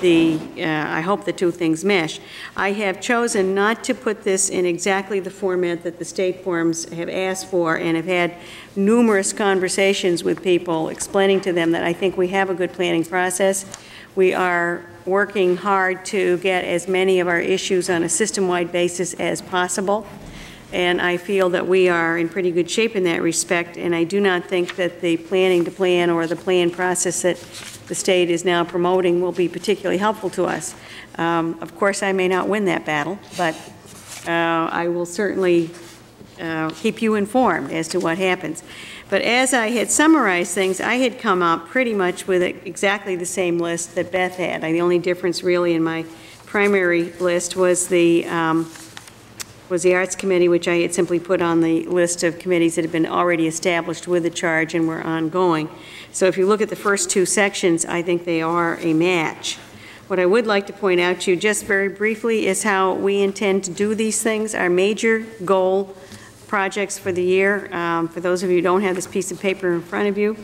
the, uh, I hope the two things mesh. I have chosen not to put this in exactly the format that the state forms have asked for and have had numerous conversations with people explaining to them that I think we have a good planning process. We are working hard to get as many of our issues on a system-wide basis as possible. And I feel that we are in pretty good shape in that respect, and I do not think that the planning to plan or the plan process that the state is now promoting will be particularly helpful to us. Um, Of course, I may not win that battle, but uh, I will certainly uh, keep you informed as to what happens. But as I had summarized things, I had come up pretty much with exactly the same list that Beth had. The only difference really in my primary list was the um, was the Arts Committee, which I had simply put on the list of committees that had been already established with the charge and were ongoing. So if you look at the first two sections, I think they are a match. What I would like to point out to you just very briefly is how we intend to do these things. Our major goal projects for the year, um, for those of you who don't have this piece of paper in front of you,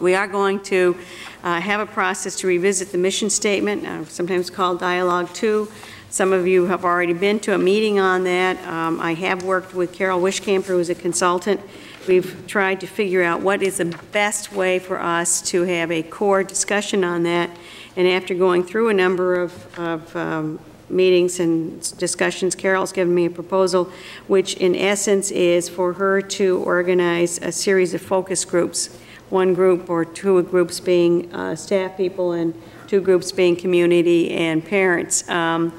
we are going to uh, have a process to revisit the mission statement, uh, sometimes called Dialogue 2. Some of you have already been to a meeting on that. Um, I have worked with Carol Wishcamper, who is a consultant. We've tried to figure out what is the best way for us to have a core discussion on that. And after going through a number of, of um, meetings and discussions, Carol's given me a proposal, which in essence is for her to organize a series of focus groups. One group or two groups being uh, staff people and two groups being community and parents. Um,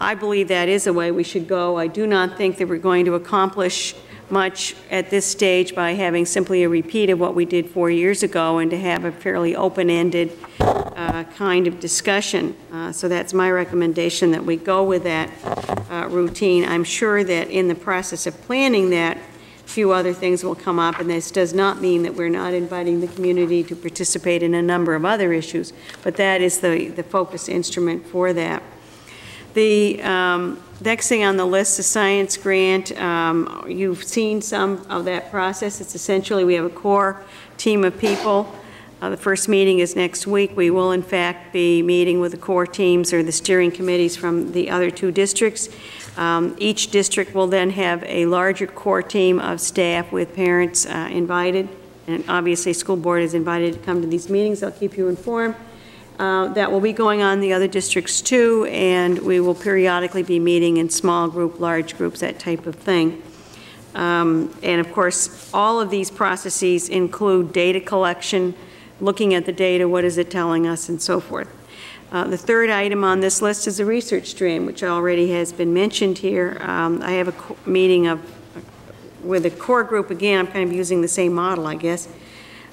I believe that is a way we should go. I do not think that we're going to accomplish much at this stage by having simply a repeat of what we did four years ago and to have a fairly open-ended uh, kind of discussion. Uh, so that's my recommendation that we go with that uh, routine. I'm sure that in the process of planning that, a few other things will come up, and this does not mean that we're not inviting the community to participate in a number of other issues, but that is the, the focus instrument for that. The um, next thing on the list is science grant. Um, You've seen some of that process. It's essentially, we have a core team of people. Uh, The first meeting is next week. We will, in fact, be meeting with the core teams or the steering committees from the other two districts. Um, Each district will then have a larger core team of staff with parents uh, invited, and obviously, school board is invited to come to these meetings. I'll keep you informed. Uh, That will be going on in the other districts too, and we will periodically be meeting in small group, large groups, that type of thing. Um, And of course, all of these processes include data collection, looking at the data, what is it telling us, and so forth. Uh, The third item on this list is the research stream, which already has been mentioned here. Um, I have a meeting of, with a core group, again, I'm kind of using the same model, I guess.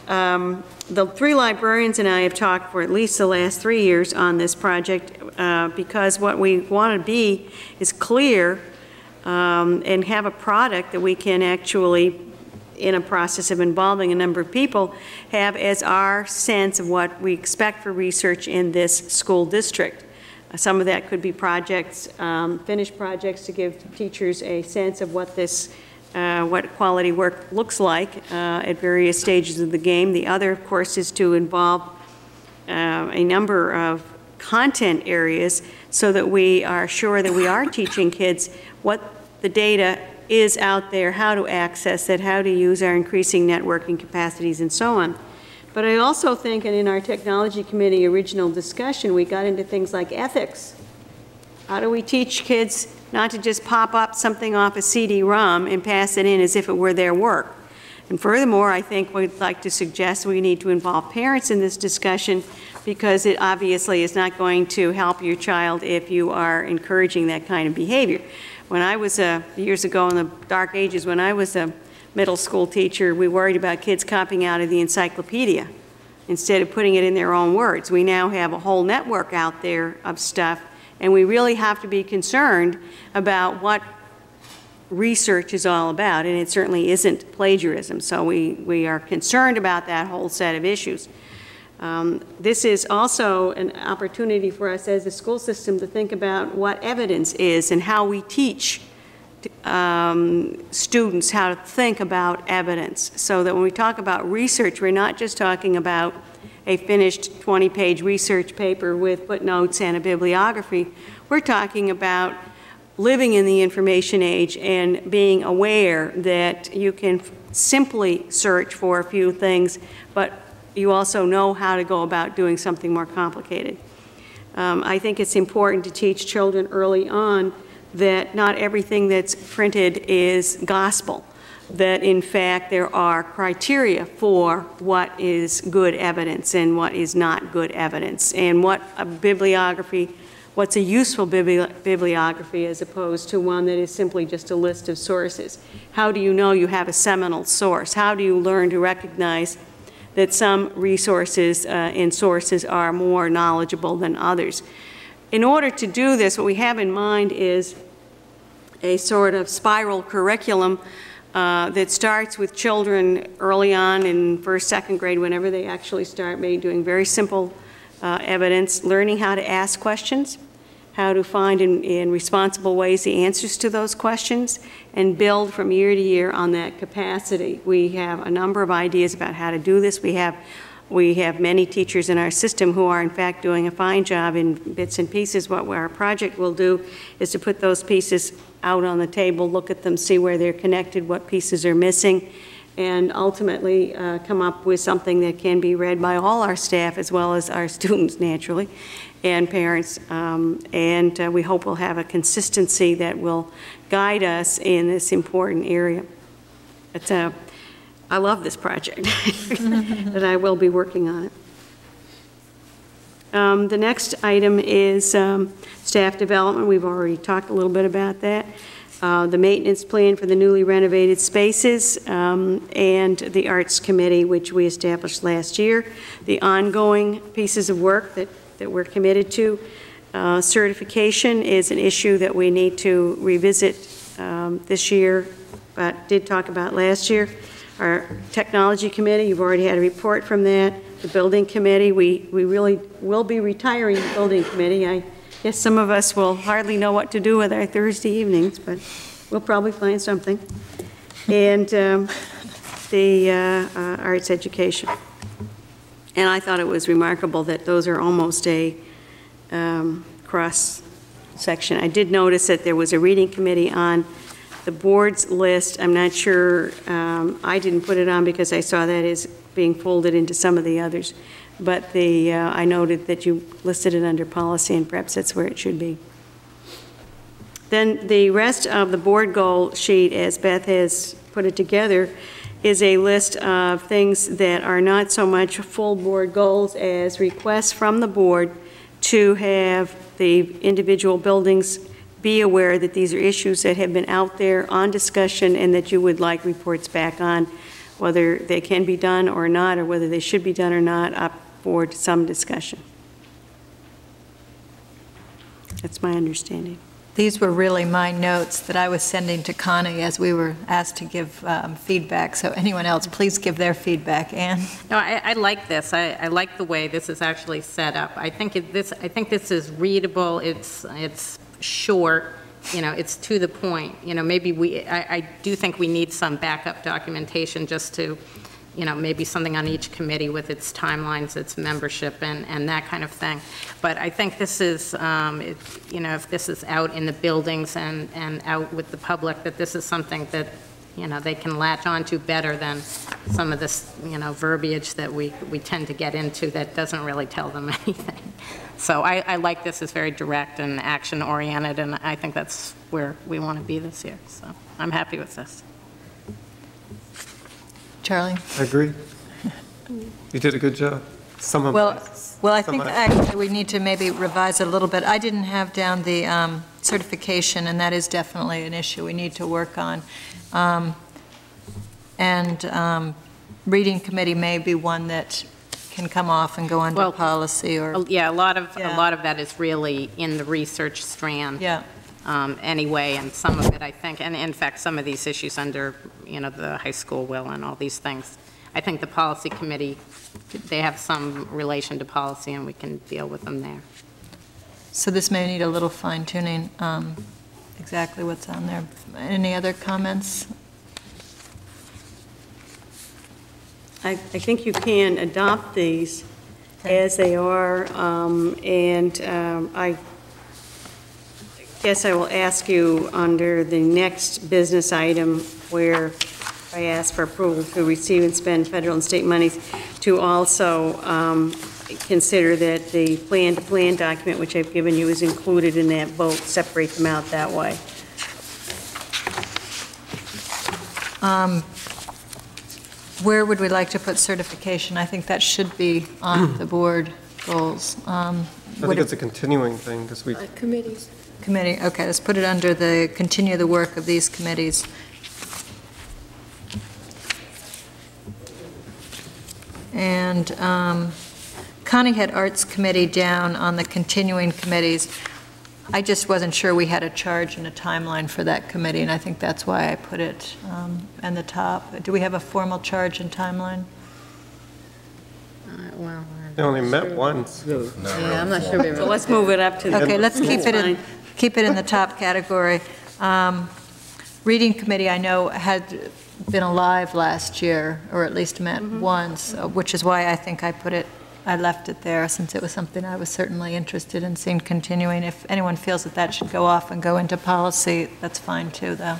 Um, The three librarians and I have talked for at least the last three years on this project, uh, because what we want to be is clear um, and have a product that we can actually in a process of involving a number of people, have as our sense of what we expect for research in this school district. Uh, Some of that could be projects, um, finished projects to give teachers a sense of what this, uh, what quality work looks like uh, at various stages of the game. The other, of course, is to involve uh, a number of content areas so that we are sure that we are [LAUGHS] teaching kids what the data is out there, how to access it, how to use our increasing networking capacities, and so on. But I also think, and in our technology committee original discussion, we got into things like ethics. How do we teach kids not to just pop up something off a CD-ROM and pass it in as if it were their work? And furthermore, I think we'd like to suggest we need to involve parents in this discussion because it obviously is not going to help your child if you are encouraging that kind of behavior. When I was, uh, years ago in the dark ages, when I was a middle school teacher, we worried about kids copying out of the encyclopedia instead of putting it in their own words. We now have a whole network out there of stuff, and we really have to be concerned about what research is all about, and it certainly isn't plagiarism. So we, we are concerned about that whole set of issues. Um, This is also an opportunity for us as a school system to think about what evidence is and how we teach um, students how to think about evidence, so that when we talk about research, we're not just talking about a finished 20-page research paper with footnotes and a bibliography. We're talking about living in the information age and being aware that you can simply search for a few things, but you also know how to go about doing something more complicated. Um, I think it's important to teach children early on that not everything that's printed is gospel, that in fact there are criteria for what is good evidence and what is not good evidence, and what a bibliography, what's a useful bibli- bibliography as opposed to one that is simply just a list of sources. How do you know you have a seminal source? How do you learn to recognize that some resources uh, and sources are more knowledgeable than others? In order to do this, what we have in mind is a sort of spiral curriculum uh, that starts with children early on in first, second grade, whenever they actually start, maybe doing very simple uh, evidence, learning how to ask questions, how to find in, in responsible ways the answers to those questions, and build from year to year on that capacity. We have a number of ideas about how to do this. We have we have many teachers in our system who are in fact doing a fine job in bits and pieces. What our project will do is to put those pieces out on the table, look at them, see where they're connected, what pieces are missing, and ultimately uh, come up with something that can be read by all our staff as well as our [LAUGHS] students naturally and parents. Um, and uh, we hope we'll have a consistency that will guide us in this important area. It's a I love this project, [LAUGHS] and I will be working on it. Um, The next item is um, staff development. We've already talked a little bit about that. Uh, The maintenance plan for the newly renovated spaces um, and the Arts Committee, which we established last year. The ongoing pieces of work that, that we're committed to. Uh, Certification is an issue that we need to revisit um, this year, but did talk about last year. Our Technology Committee, you've already had a report from that. The Building Committee, we, we really will be retiring the Building Committee. I guess some of us will hardly know what to do with our Thursday evenings, but we'll probably find something. And um, the uh, uh, Arts Education. And I thought it was remarkable that those are almost a um, cross-section. I did notice that there was a reading committee on the board's list, I'm not sure, um, I didn't put it on because I saw that as being folded into some of the others, but the, uh, I noted that you listed it under policy, and perhaps that's where it should be. Then the rest of the board goal sheet, as Beth has put it together, is a list of things that are not so much full board goals as requests from the board to have the individual buildings be aware that these are issues that have been out there on discussion and that you would like reports back on, whether they can be done or not, or whether they should be done or not, up for some discussion. That's my understanding. These were really my notes that I was sending to Connie as we were asked to give um, feedback, so anyone else, please give their feedback. Anne. No, I, I like this. I, I like the way this is actually set up. I think it, this, I think this is readable, it's, it's short, you know, it's to the point. You know, maybe we, I, I do think we need some backup documentation just to, you know, maybe something on each committee with its timelines, its membership, and, and that kind of thing. But I think this is, um, it- you know, if this is out in the buildings and, and out with the public, that this is something that, you know, they can latch onto better than some of this, you know, verbiage that we, we tend to get into that doesn't really tell them [LAUGHS] anything. So I, I like this as very direct and action-oriented, and I think that's where we want to be this year. So I'm happy with this. Charlie? I agree. You did a good job. Some of Well, well, I think Somebody- actually we need to maybe revise it a little bit. I didn't have down the um, certification, and that is definitely an issue we need to work on. Um, And um, reading committee may be one that can come off and go under Well, policy or, Yeah, a lot of, a lot of that is really in the research strand. yeah. um, anyway, and some of it, I think, and in fact, some of these issues under, you know, the high school will and all these things. I think the policy committee, they have some relation to policy, and we can deal with them there. So this may need a little fine tuning, um, exactly what's on there. Any other comments? I, I think you can adopt these as they are, um, and um, I guess I will ask you under the next business item where I ask for approval to receive and spend federal and state monies, to also um, consider that the plan-to-plan document, which I've given you, is included in that vote, separate them out that way. Um, Where would we like to put certification? I think that should be on the [CLEARS THROAT] board goals. Um, I would think it- it's a continuing thing, because we, Uh, Committees. Committee, okay, let's put it under the, continue the work of these committees. And um, Connie had Arts Committee down on the continuing committees. I just wasn't sure we had a charge and a timeline for that committee, and I think that's why I put it um, in the top. Do we have a formal charge and timeline? Uh, Well, they only met once. Yeah, I'm not sure we So let's move it up to the... Okay, let's keep it in, keep it in the top category. Um, Reading Committee, I know, had been alive last year, or at least met once, uh, which is why I think I put it, I left it there, since it was something I was certainly interested in seeing continuing. If anyone feels that that should go off and go into policy, that's fine too, though.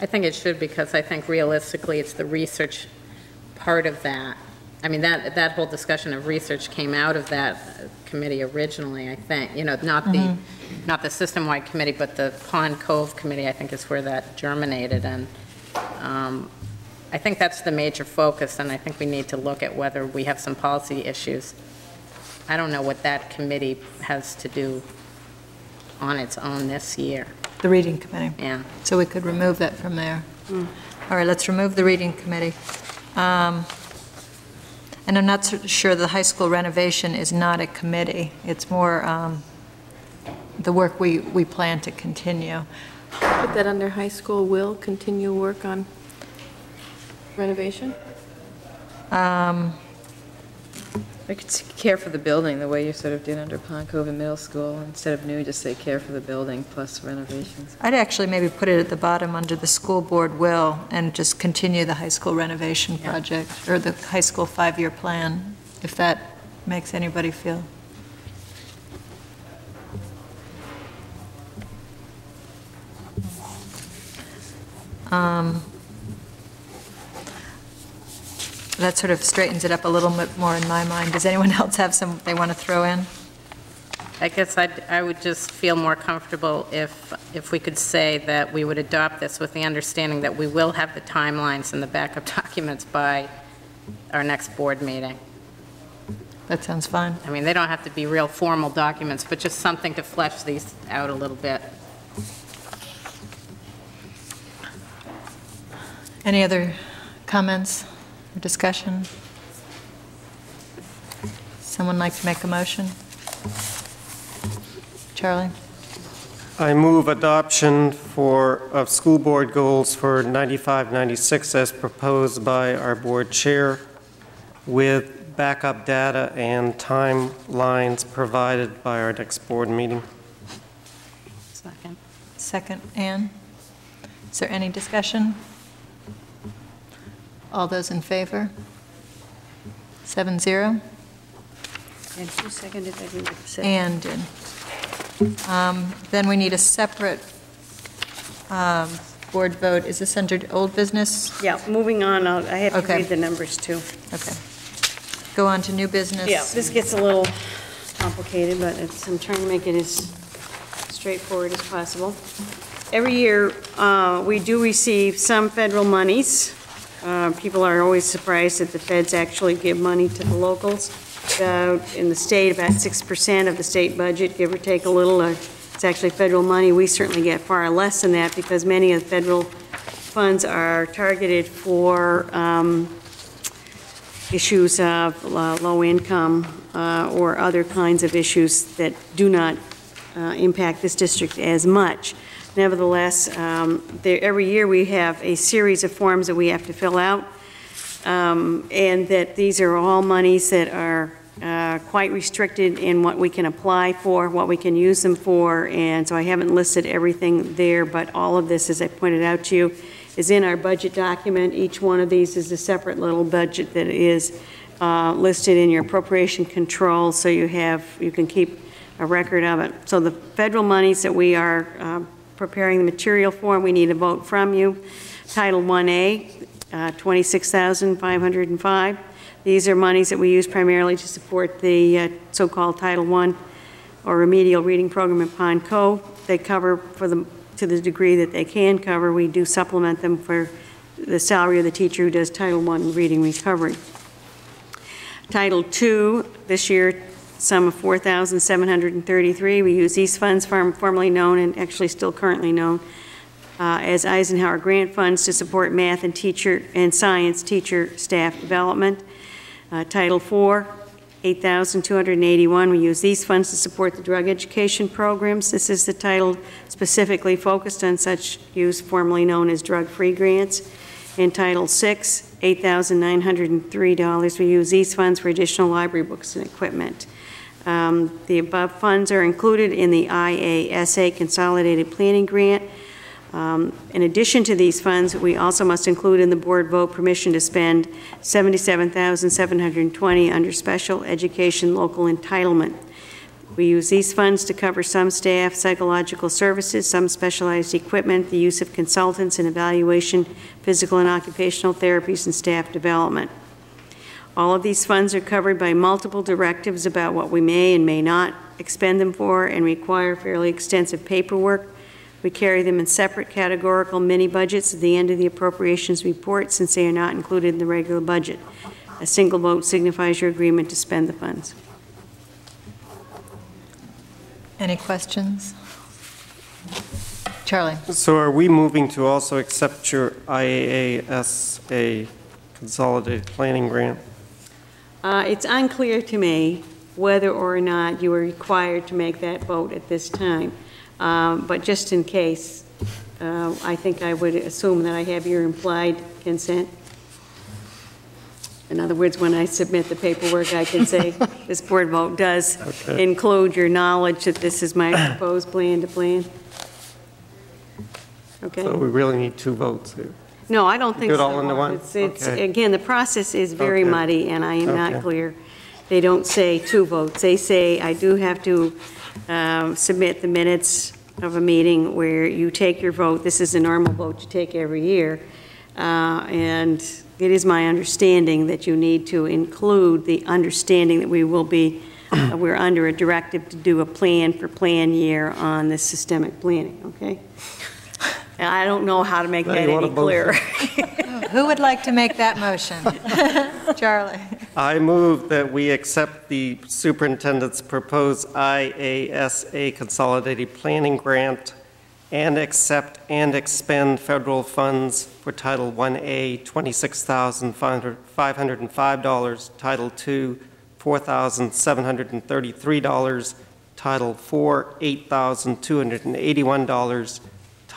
I think it should, because I think realistically, it's the research part of that. I mean, that, that whole discussion of research came out of that committee originally, I think, you know, not the, not the system-wide committee, but the Pond Cove Committee, I think is where that germinated, and um, I think that's the major focus, and I think we need to look at whether we have some policy issues. I don't know what that committee has to do on its own this year, The Reading Committee. yeah. So we could remove that from there. All right, let's remove the reading committee. Um, And I'm not cer- sure the high school renovation is not a committee. It's more um, the work we, we plan to continue. Put that under high school will continue work on renovation? Um, I could care for the building, the way you sort of did under Pond Cove and Middle School. Instead of new, just say care for the building plus renovations. I'd actually maybe put it at the bottom under the school board will and just continue the high school renovation project, or the high school five-year plan, if that makes anybody feel. Um, That sort of straightens it up a little bit more in my mind. Does anyone else have some they want to throw in? I guess I'd, I would just feel more comfortable if, if we could say that we would adopt this with the understanding that we will have the timelines and the backup [LAUGHS] documents by our next board meeting. That sounds fine. I mean, they don't have to be real formal documents, but just something to flesh these out a little bit. Any other comments or discussion? Someone like to make a motion? Charlie? I move adoption for, of school board goals for 95, 96 as proposed by our board chair with backup data and timelines provided by our next board meeting. Second. Second, Anne? Is there any discussion? All those in favor? Seven zero? And who seconded, I didn't get second. Ann did. Um, Then we need a separate um, board vote. Is this under old business? Yeah, moving on, I'll- I have to Okay. read the numbers too. Okay. Go on to new business. Yeah, this gets a little complicated, but it's, I'm trying to make it as straightforward as possible. Every year, uh, we do receive some federal monies. Uh, People are always surprised that the feds actually give money to the locals. In the state, about 6% of the state budget, give or take a little, uh, it's actually federal money. We certainly get far less than that because many of the federal funds are targeted for um, issues of uh, low income or other kinds of issues that do not impact this district as much. Nevertheless, um, there, every year we have a series of forms that we have to fill out, um, and that these are all monies that are uh, quite restricted in what we can apply for, what we can use them for, and so I haven't listed everything there, but all of this, as I pointed out to you, is in our budget document. Each one of these is a separate little budget that is uh, listed in your appropriation control, so you have, you can keep a record of it. So the federal monies that we are uh, preparing the material for, we need a vote from you. Title 1A, uh, 26505 These are monies that we use primarily to support the uh, so-called Title I or remedial reading program at Pond Cove. They cover for the, to the degree that they can cover. We do supplement them for the salary of the teacher who does Title I reading recovery. Title II, this year, sum of 4733 We use these funds, form- formerly known and actually still currently known, uh, as Eisenhower Grant Funds to support math and teacher, and science teacher staff development. Uh, Title IV, 8281 we use these funds to support the drug education programs. This is the title specifically focused on such use formerly known as drug-free grants. In Title VI, $8,903, we use these funds for additional library books and equipment. Um, The above funds are included in the IASA Consolidated Planning Grant. Um, In addition to these funds, we also must include in the board vote permission to spend 77,720 under special education local entitlement. We use these funds to cover some staff, psychological services, some specialized equipment, the use of consultants and evaluation, physical and occupational therapies, and staff development. All of these funds are covered by multiple directives about what we may and may not expend them for and require fairly extensive paperwork. We carry them in separate categorical mini-budgets at the end of the appropriations report since they are not included in the regular budget. A single vote signifies your agreement to spend the funds. Any questions? Charlie? So are we moving to also accept your IASA Consolidated Planning Grant? Uh, It's unclear to me whether or not you are required to make that vote at this time. Um, But just in case, uh, I think I would assume that I have your implied consent. In other words, when I submit the paperwork, I can say, [LAUGHS] this board vote does Okay. include your knowledge that this is my proposed plan to plan. Okay? So we really need two votes here. No, I don't think so. Do it all into one? It's- it's- Okay. Again, the process is very Okay. muddy, and I am Okay. not clear. They don't say two votes. They say, I do have to um, submit the minutes of a meeting where you take your vote. This is a normal vote you take every year. Uh, And it is my understanding that you need to include the understanding that we will be, uh, we're under a directive to do a plan for plan year on this systemic planning, okay? And I don't know how to make Now that you want any a motion. clearer. [LAUGHS] Who would like to make that motion? [LAUGHS] Charlie? I move that we accept the superintendent's proposed IASA Consolidated Planning Grant and accept and expend federal funds for Title 1A, $26,505, Title 2, $4,733, Title 4, $8,281,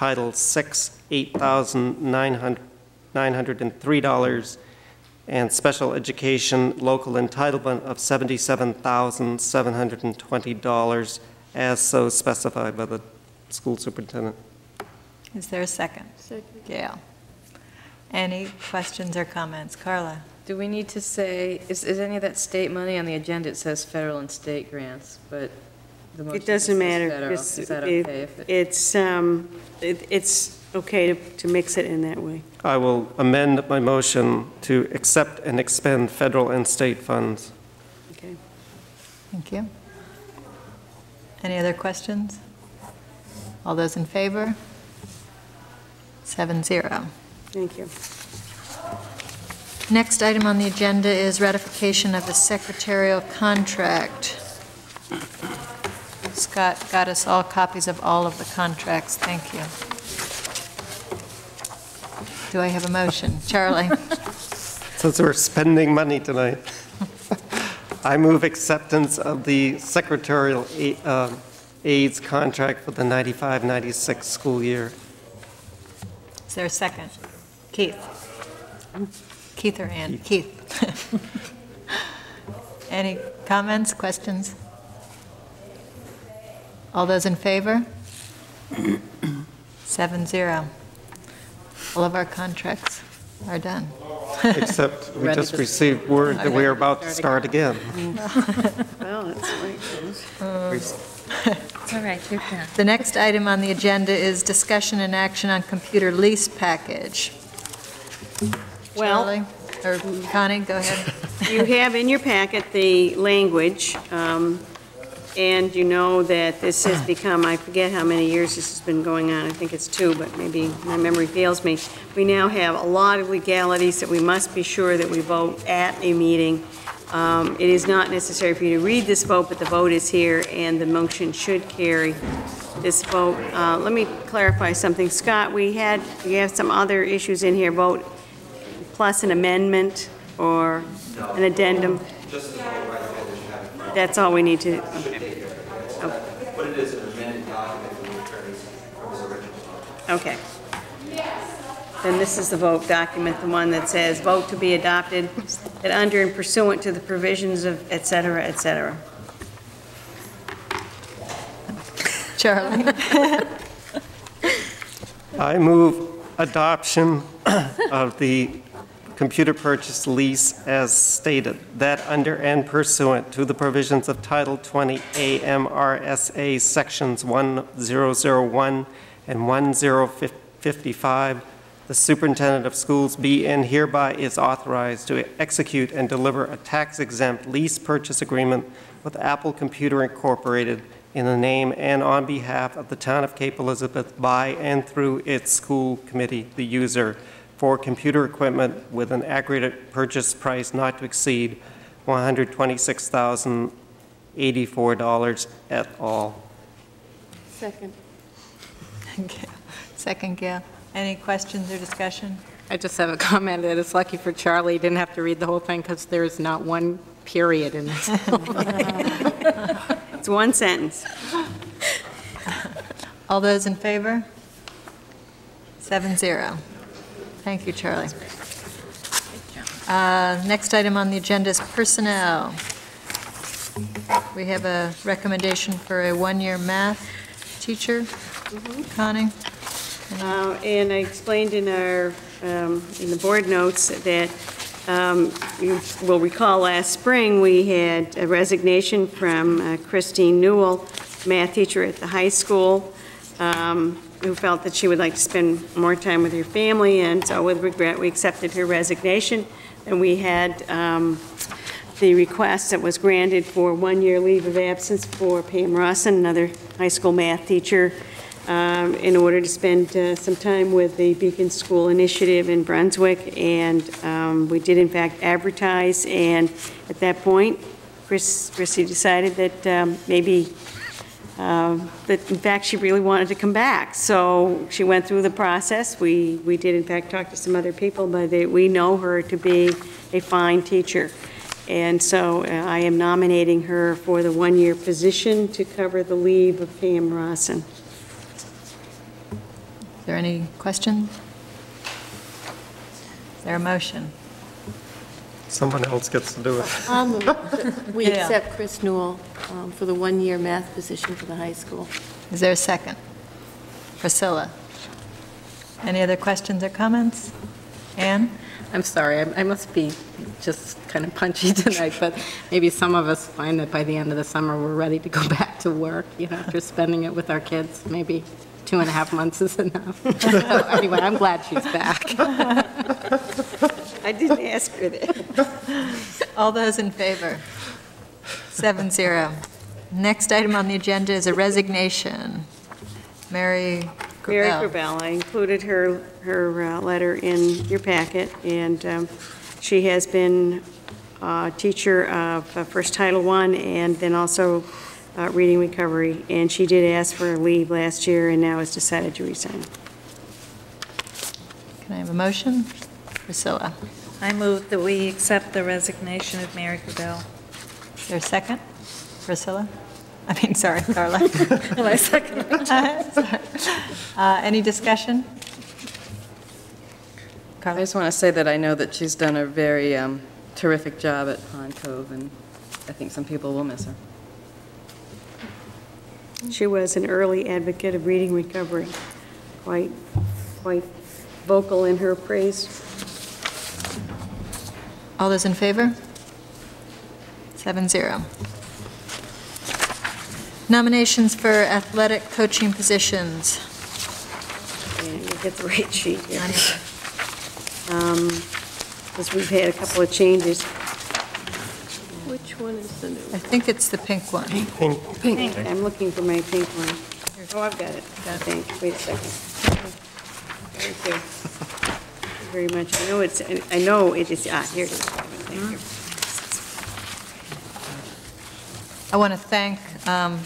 Title VI, $8,903, and special education local entitlement of $77,720, as so specified by the school superintendent. Is there a second? Second. Gail. Any questions or comments? Carla? Do we need to say, is, is any of that state money on the agenda? It says federal and state grants, but the motion It doesn't matter. federal. It's- Is that it- okay? if it- It's, um, it- it's okay to to mix it in that way. I will amend my motion to accept and expend federal and state funds. Okay. Thank you. Any other questions? All those in favor? Seven zero. Thank you. Next item on the agenda is ratification of the secretarial contract. Scott got us all copies of all of the contracts. Thank you. Do I have a motion? Charlie? [LAUGHS] Since we're spending money tonight, I move acceptance of the secretarial a- uh, aides contract for the 95-96 school year. Is there a second? Keith? Keith or Ann? Keith. [LAUGHS] Any comments, questions? All those in favor? Seven zero. All of our contracts are done. Except we Ready just to- received word that we're about to start again. [LAUGHS] Well, it's like, It's all right, you're done. The next item on the agenda is discussion and action on computer lease package. Well- Charlie, or Connie, go ahead. You have in your packet the language, um, and you know that this has become, I forget how many years this has been going on, I think it's two, but maybe my memory fails me. We now have a lot of legalities that we must be sure that we vote at a meeting. Um, It is not necessary for you to read this vote, but the vote is here, and the motion should carry this vote. Uh, Let me clarify something. Scott, we had, we have some other issues in here, vote plus an amendment or an addendum? That's all we need to, okay. What it is, an amended document from the attorneys from his original document. Okay. Then this is the vote document, the one that says, "Vote to be adopted, that under and pursuant to the provisions of et cetera, et cetera." Charlie? [LAUGHS] I move adoption of the computer purchase lease as stated, that under and pursuant to the provisions of Title 20-A MRSA Sections 1001 and 1055, the superintendent of schools be and hereby is authorized to execute and deliver a tax-exempt lease purchase agreement with Apple Computer Incorporated in the name and on behalf of the town of Cape Elizabeth by and through its school committee, the user, for computer equipment with an aggregate purchase price not to exceed $126,084 at all. Second. Thank you. Second, Gail. Any questions or discussion? I just have a comment that it's lucky for Charlie, he didn't have to read the whole thing because there's not one period in this. [LAUGHS] It's one sentence. All those in favor? Seven zero. Thank you, Charlie. Uh, Next item on the agenda is personnel. We have a recommendation for a one-year math teacher. Connie? Uh, And I explained in our, um, in the board notes that um, you will recall last spring, we had a resignation from uh, Christine Newell, math teacher at the high school, um, who felt that she would like to spend more time with her family, and so with regret, we accepted her resignation. And we had um, the request that was granted for one-year leave of absence for Pam Rawson, another high school math teacher, um, in order to spend uh, some time with the Beacon School Initiative in Brunswick. And um, we did in fact advertise, and at that point, Chris, Chrissy decided that um, maybe, um, that in fact, she really wanted to come back. So she went through the process. We, we did in fact talk to some other people, but they- we know her to be a fine teacher. And so uh, I am nominating her for the one-year position to cover the leave of Pam Rawson. Is there any questions? Is there a motion? Someone else gets to do it. I'll move [LAUGHS] that we Yeah. accept Chris Newell um, for the one-year math position for the high school. Is there a second? Priscilla? Any other questions or comments? Ann? I'm sorry, I I must be just kind of punchy [LAUGHS] tonight, but maybe some of us find that by the end of the summer, we're ready to go [LAUGHS] back to work, you know, after spending it with our kids. Maybe two and a half months is enough. So [LAUGHS] Anyway, I'm glad she's back. [LAUGHS] I didn't ask her that. All those in favor? Seven zero. Next item on the agenda is a resignation. Mary Mary Gravel. Gravel, I included her, her uh, letter in your packet, and um, she has been a teacher of uh, first Title I and then also uh, Reading Recovery, and she did ask for a leave last year and now has decided to resign. Can I have a motion? Priscilla? I move that we accept the resignation of Mary Gravel. Is there a second? Priscilla? I mean, sorry, Carla. [LAUGHS] And I second [LAUGHS] Uh, Any discussion? I just want to say that I know that she's done a very um, terrific job at Pond Cove, and I think some people will miss her. She was an early advocate of Reading Recovery, quite, quite vocal in her praise. All those in favor? Seven zero. Nominations for athletic coaching positions. And you get the [LAUGHS] right sheet here. Because um, we've had a couple of changes. Which one is the new? I think it's the pink one. Pink. Pink, I'm looking for my pink one. Oh, I've got it, got pink, wait a second. Thank you. Thank you very much. I know it's, I know it is, ah, here it is. Thank you. I want to thank um,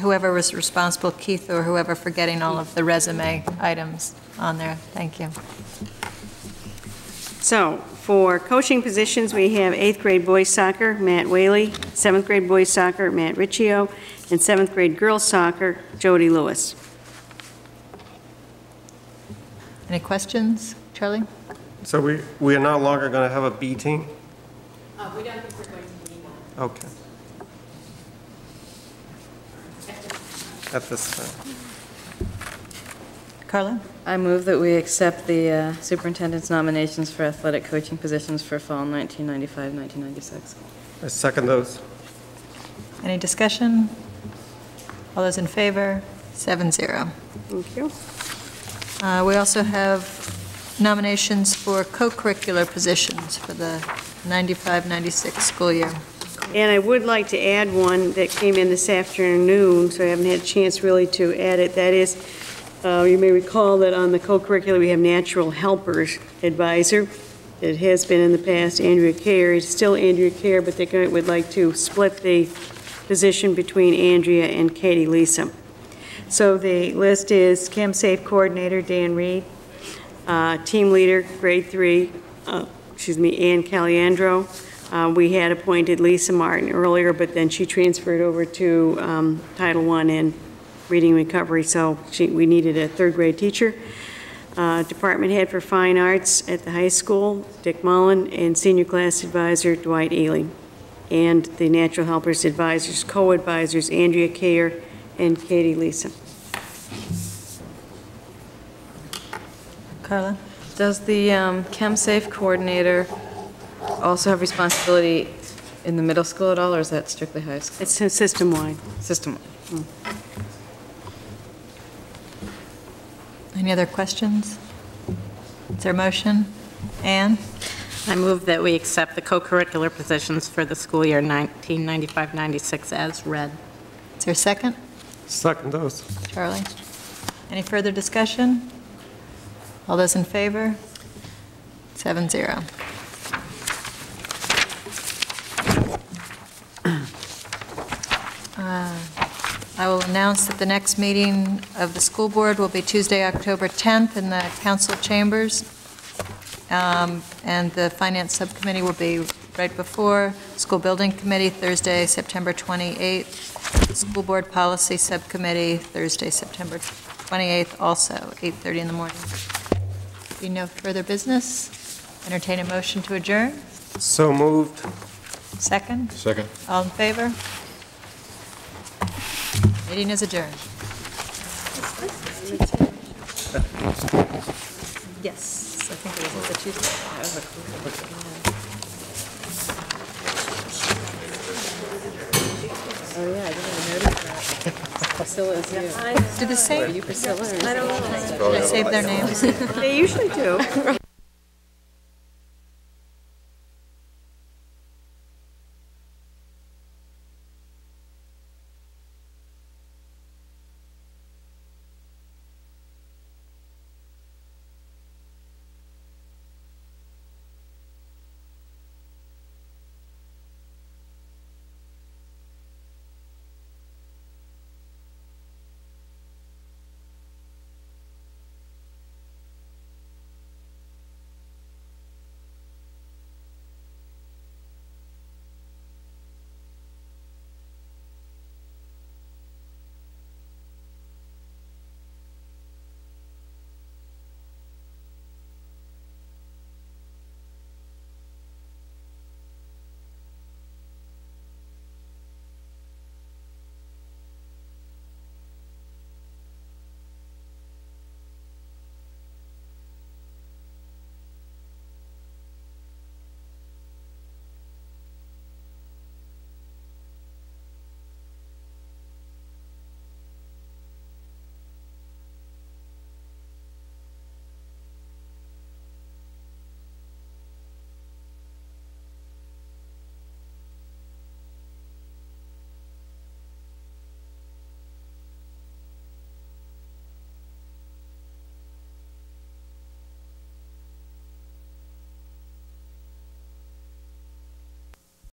whoever was responsible, Keith or whoever, for getting all of the resume items on there. Thank you. So, for coaching positions, we have eighth grade boys soccer, Matt Whaley, seventh grade boys soccer, Matt Riccio, and seventh grade girls soccer, Jody Lewis. Any questions? Charlie? So we, we are no longer going to have a B team? Uh, we don't think we're going to need one. Okay. At this time. Carla? I move that we accept the uh, superintendent's nominations for athletic coaching positions for fall 1995, 1996. I second those. Any discussion? All those in favor? Seven zero. Thank you. Uh, We also have nominations for co-curricular positions for the 95-96 school year. And I would like to add one that came in this afternoon, so I haven't had a chance really to add it. That is, uh, you may recall that on the co-curricular, we have natural helpers advisor. It has been in the past Andrea Kerr. It's still Andrea Kerr, but they would like to split the position between Andrea and Katie Lisa. So the list is Chem Safe Coordinator Dan Reed, uh, Team Leader, Grade 3, uh, excuse me, Ann Caliandro. Uh, We had appointed Lisa Martin earlier, but then she transferred over to um, Title I and Reading Recovery, so she, we needed a third grade teacher. Uh, Department Head for Fine Arts at the high school, Dick Mullen, and Senior Class Advisor Dwight Ely. And the Natural Helpers Advisors, co-advisors Andrea Kerr and Katie Lisa. Carla? Does the um, ChemSafe coordinator also have responsibility in the middle school at all, or is that strictly high school? It's system-wide. System. Any other questions? Is there a motion? Ann? I move that we accept the co-curricular positions for the school year 1995-96 as read. Is there a second? Second those. Charlie? Any further discussion? All those in favor? Seven zero. I will announce that the next meeting of the school board will be Tuesday, October 10th in the council chambers. Um, And the finance subcommittee will be right before. School Building Committee, Thursday, September 28th. School Board Policy Subcommittee, Thursday, September 28th, also 8:30 in the morning. Being no further business, entertain a motion to adjourn. So moved. Second? Second. All in favor? Meeting is adjourned. Yes, I think it was the Tuesday. Oh, yeah, I didn't even notice that. Priscilla is you. Did the same, Are you Priscilla or? did I save their names? They usually do. [LAUGHS]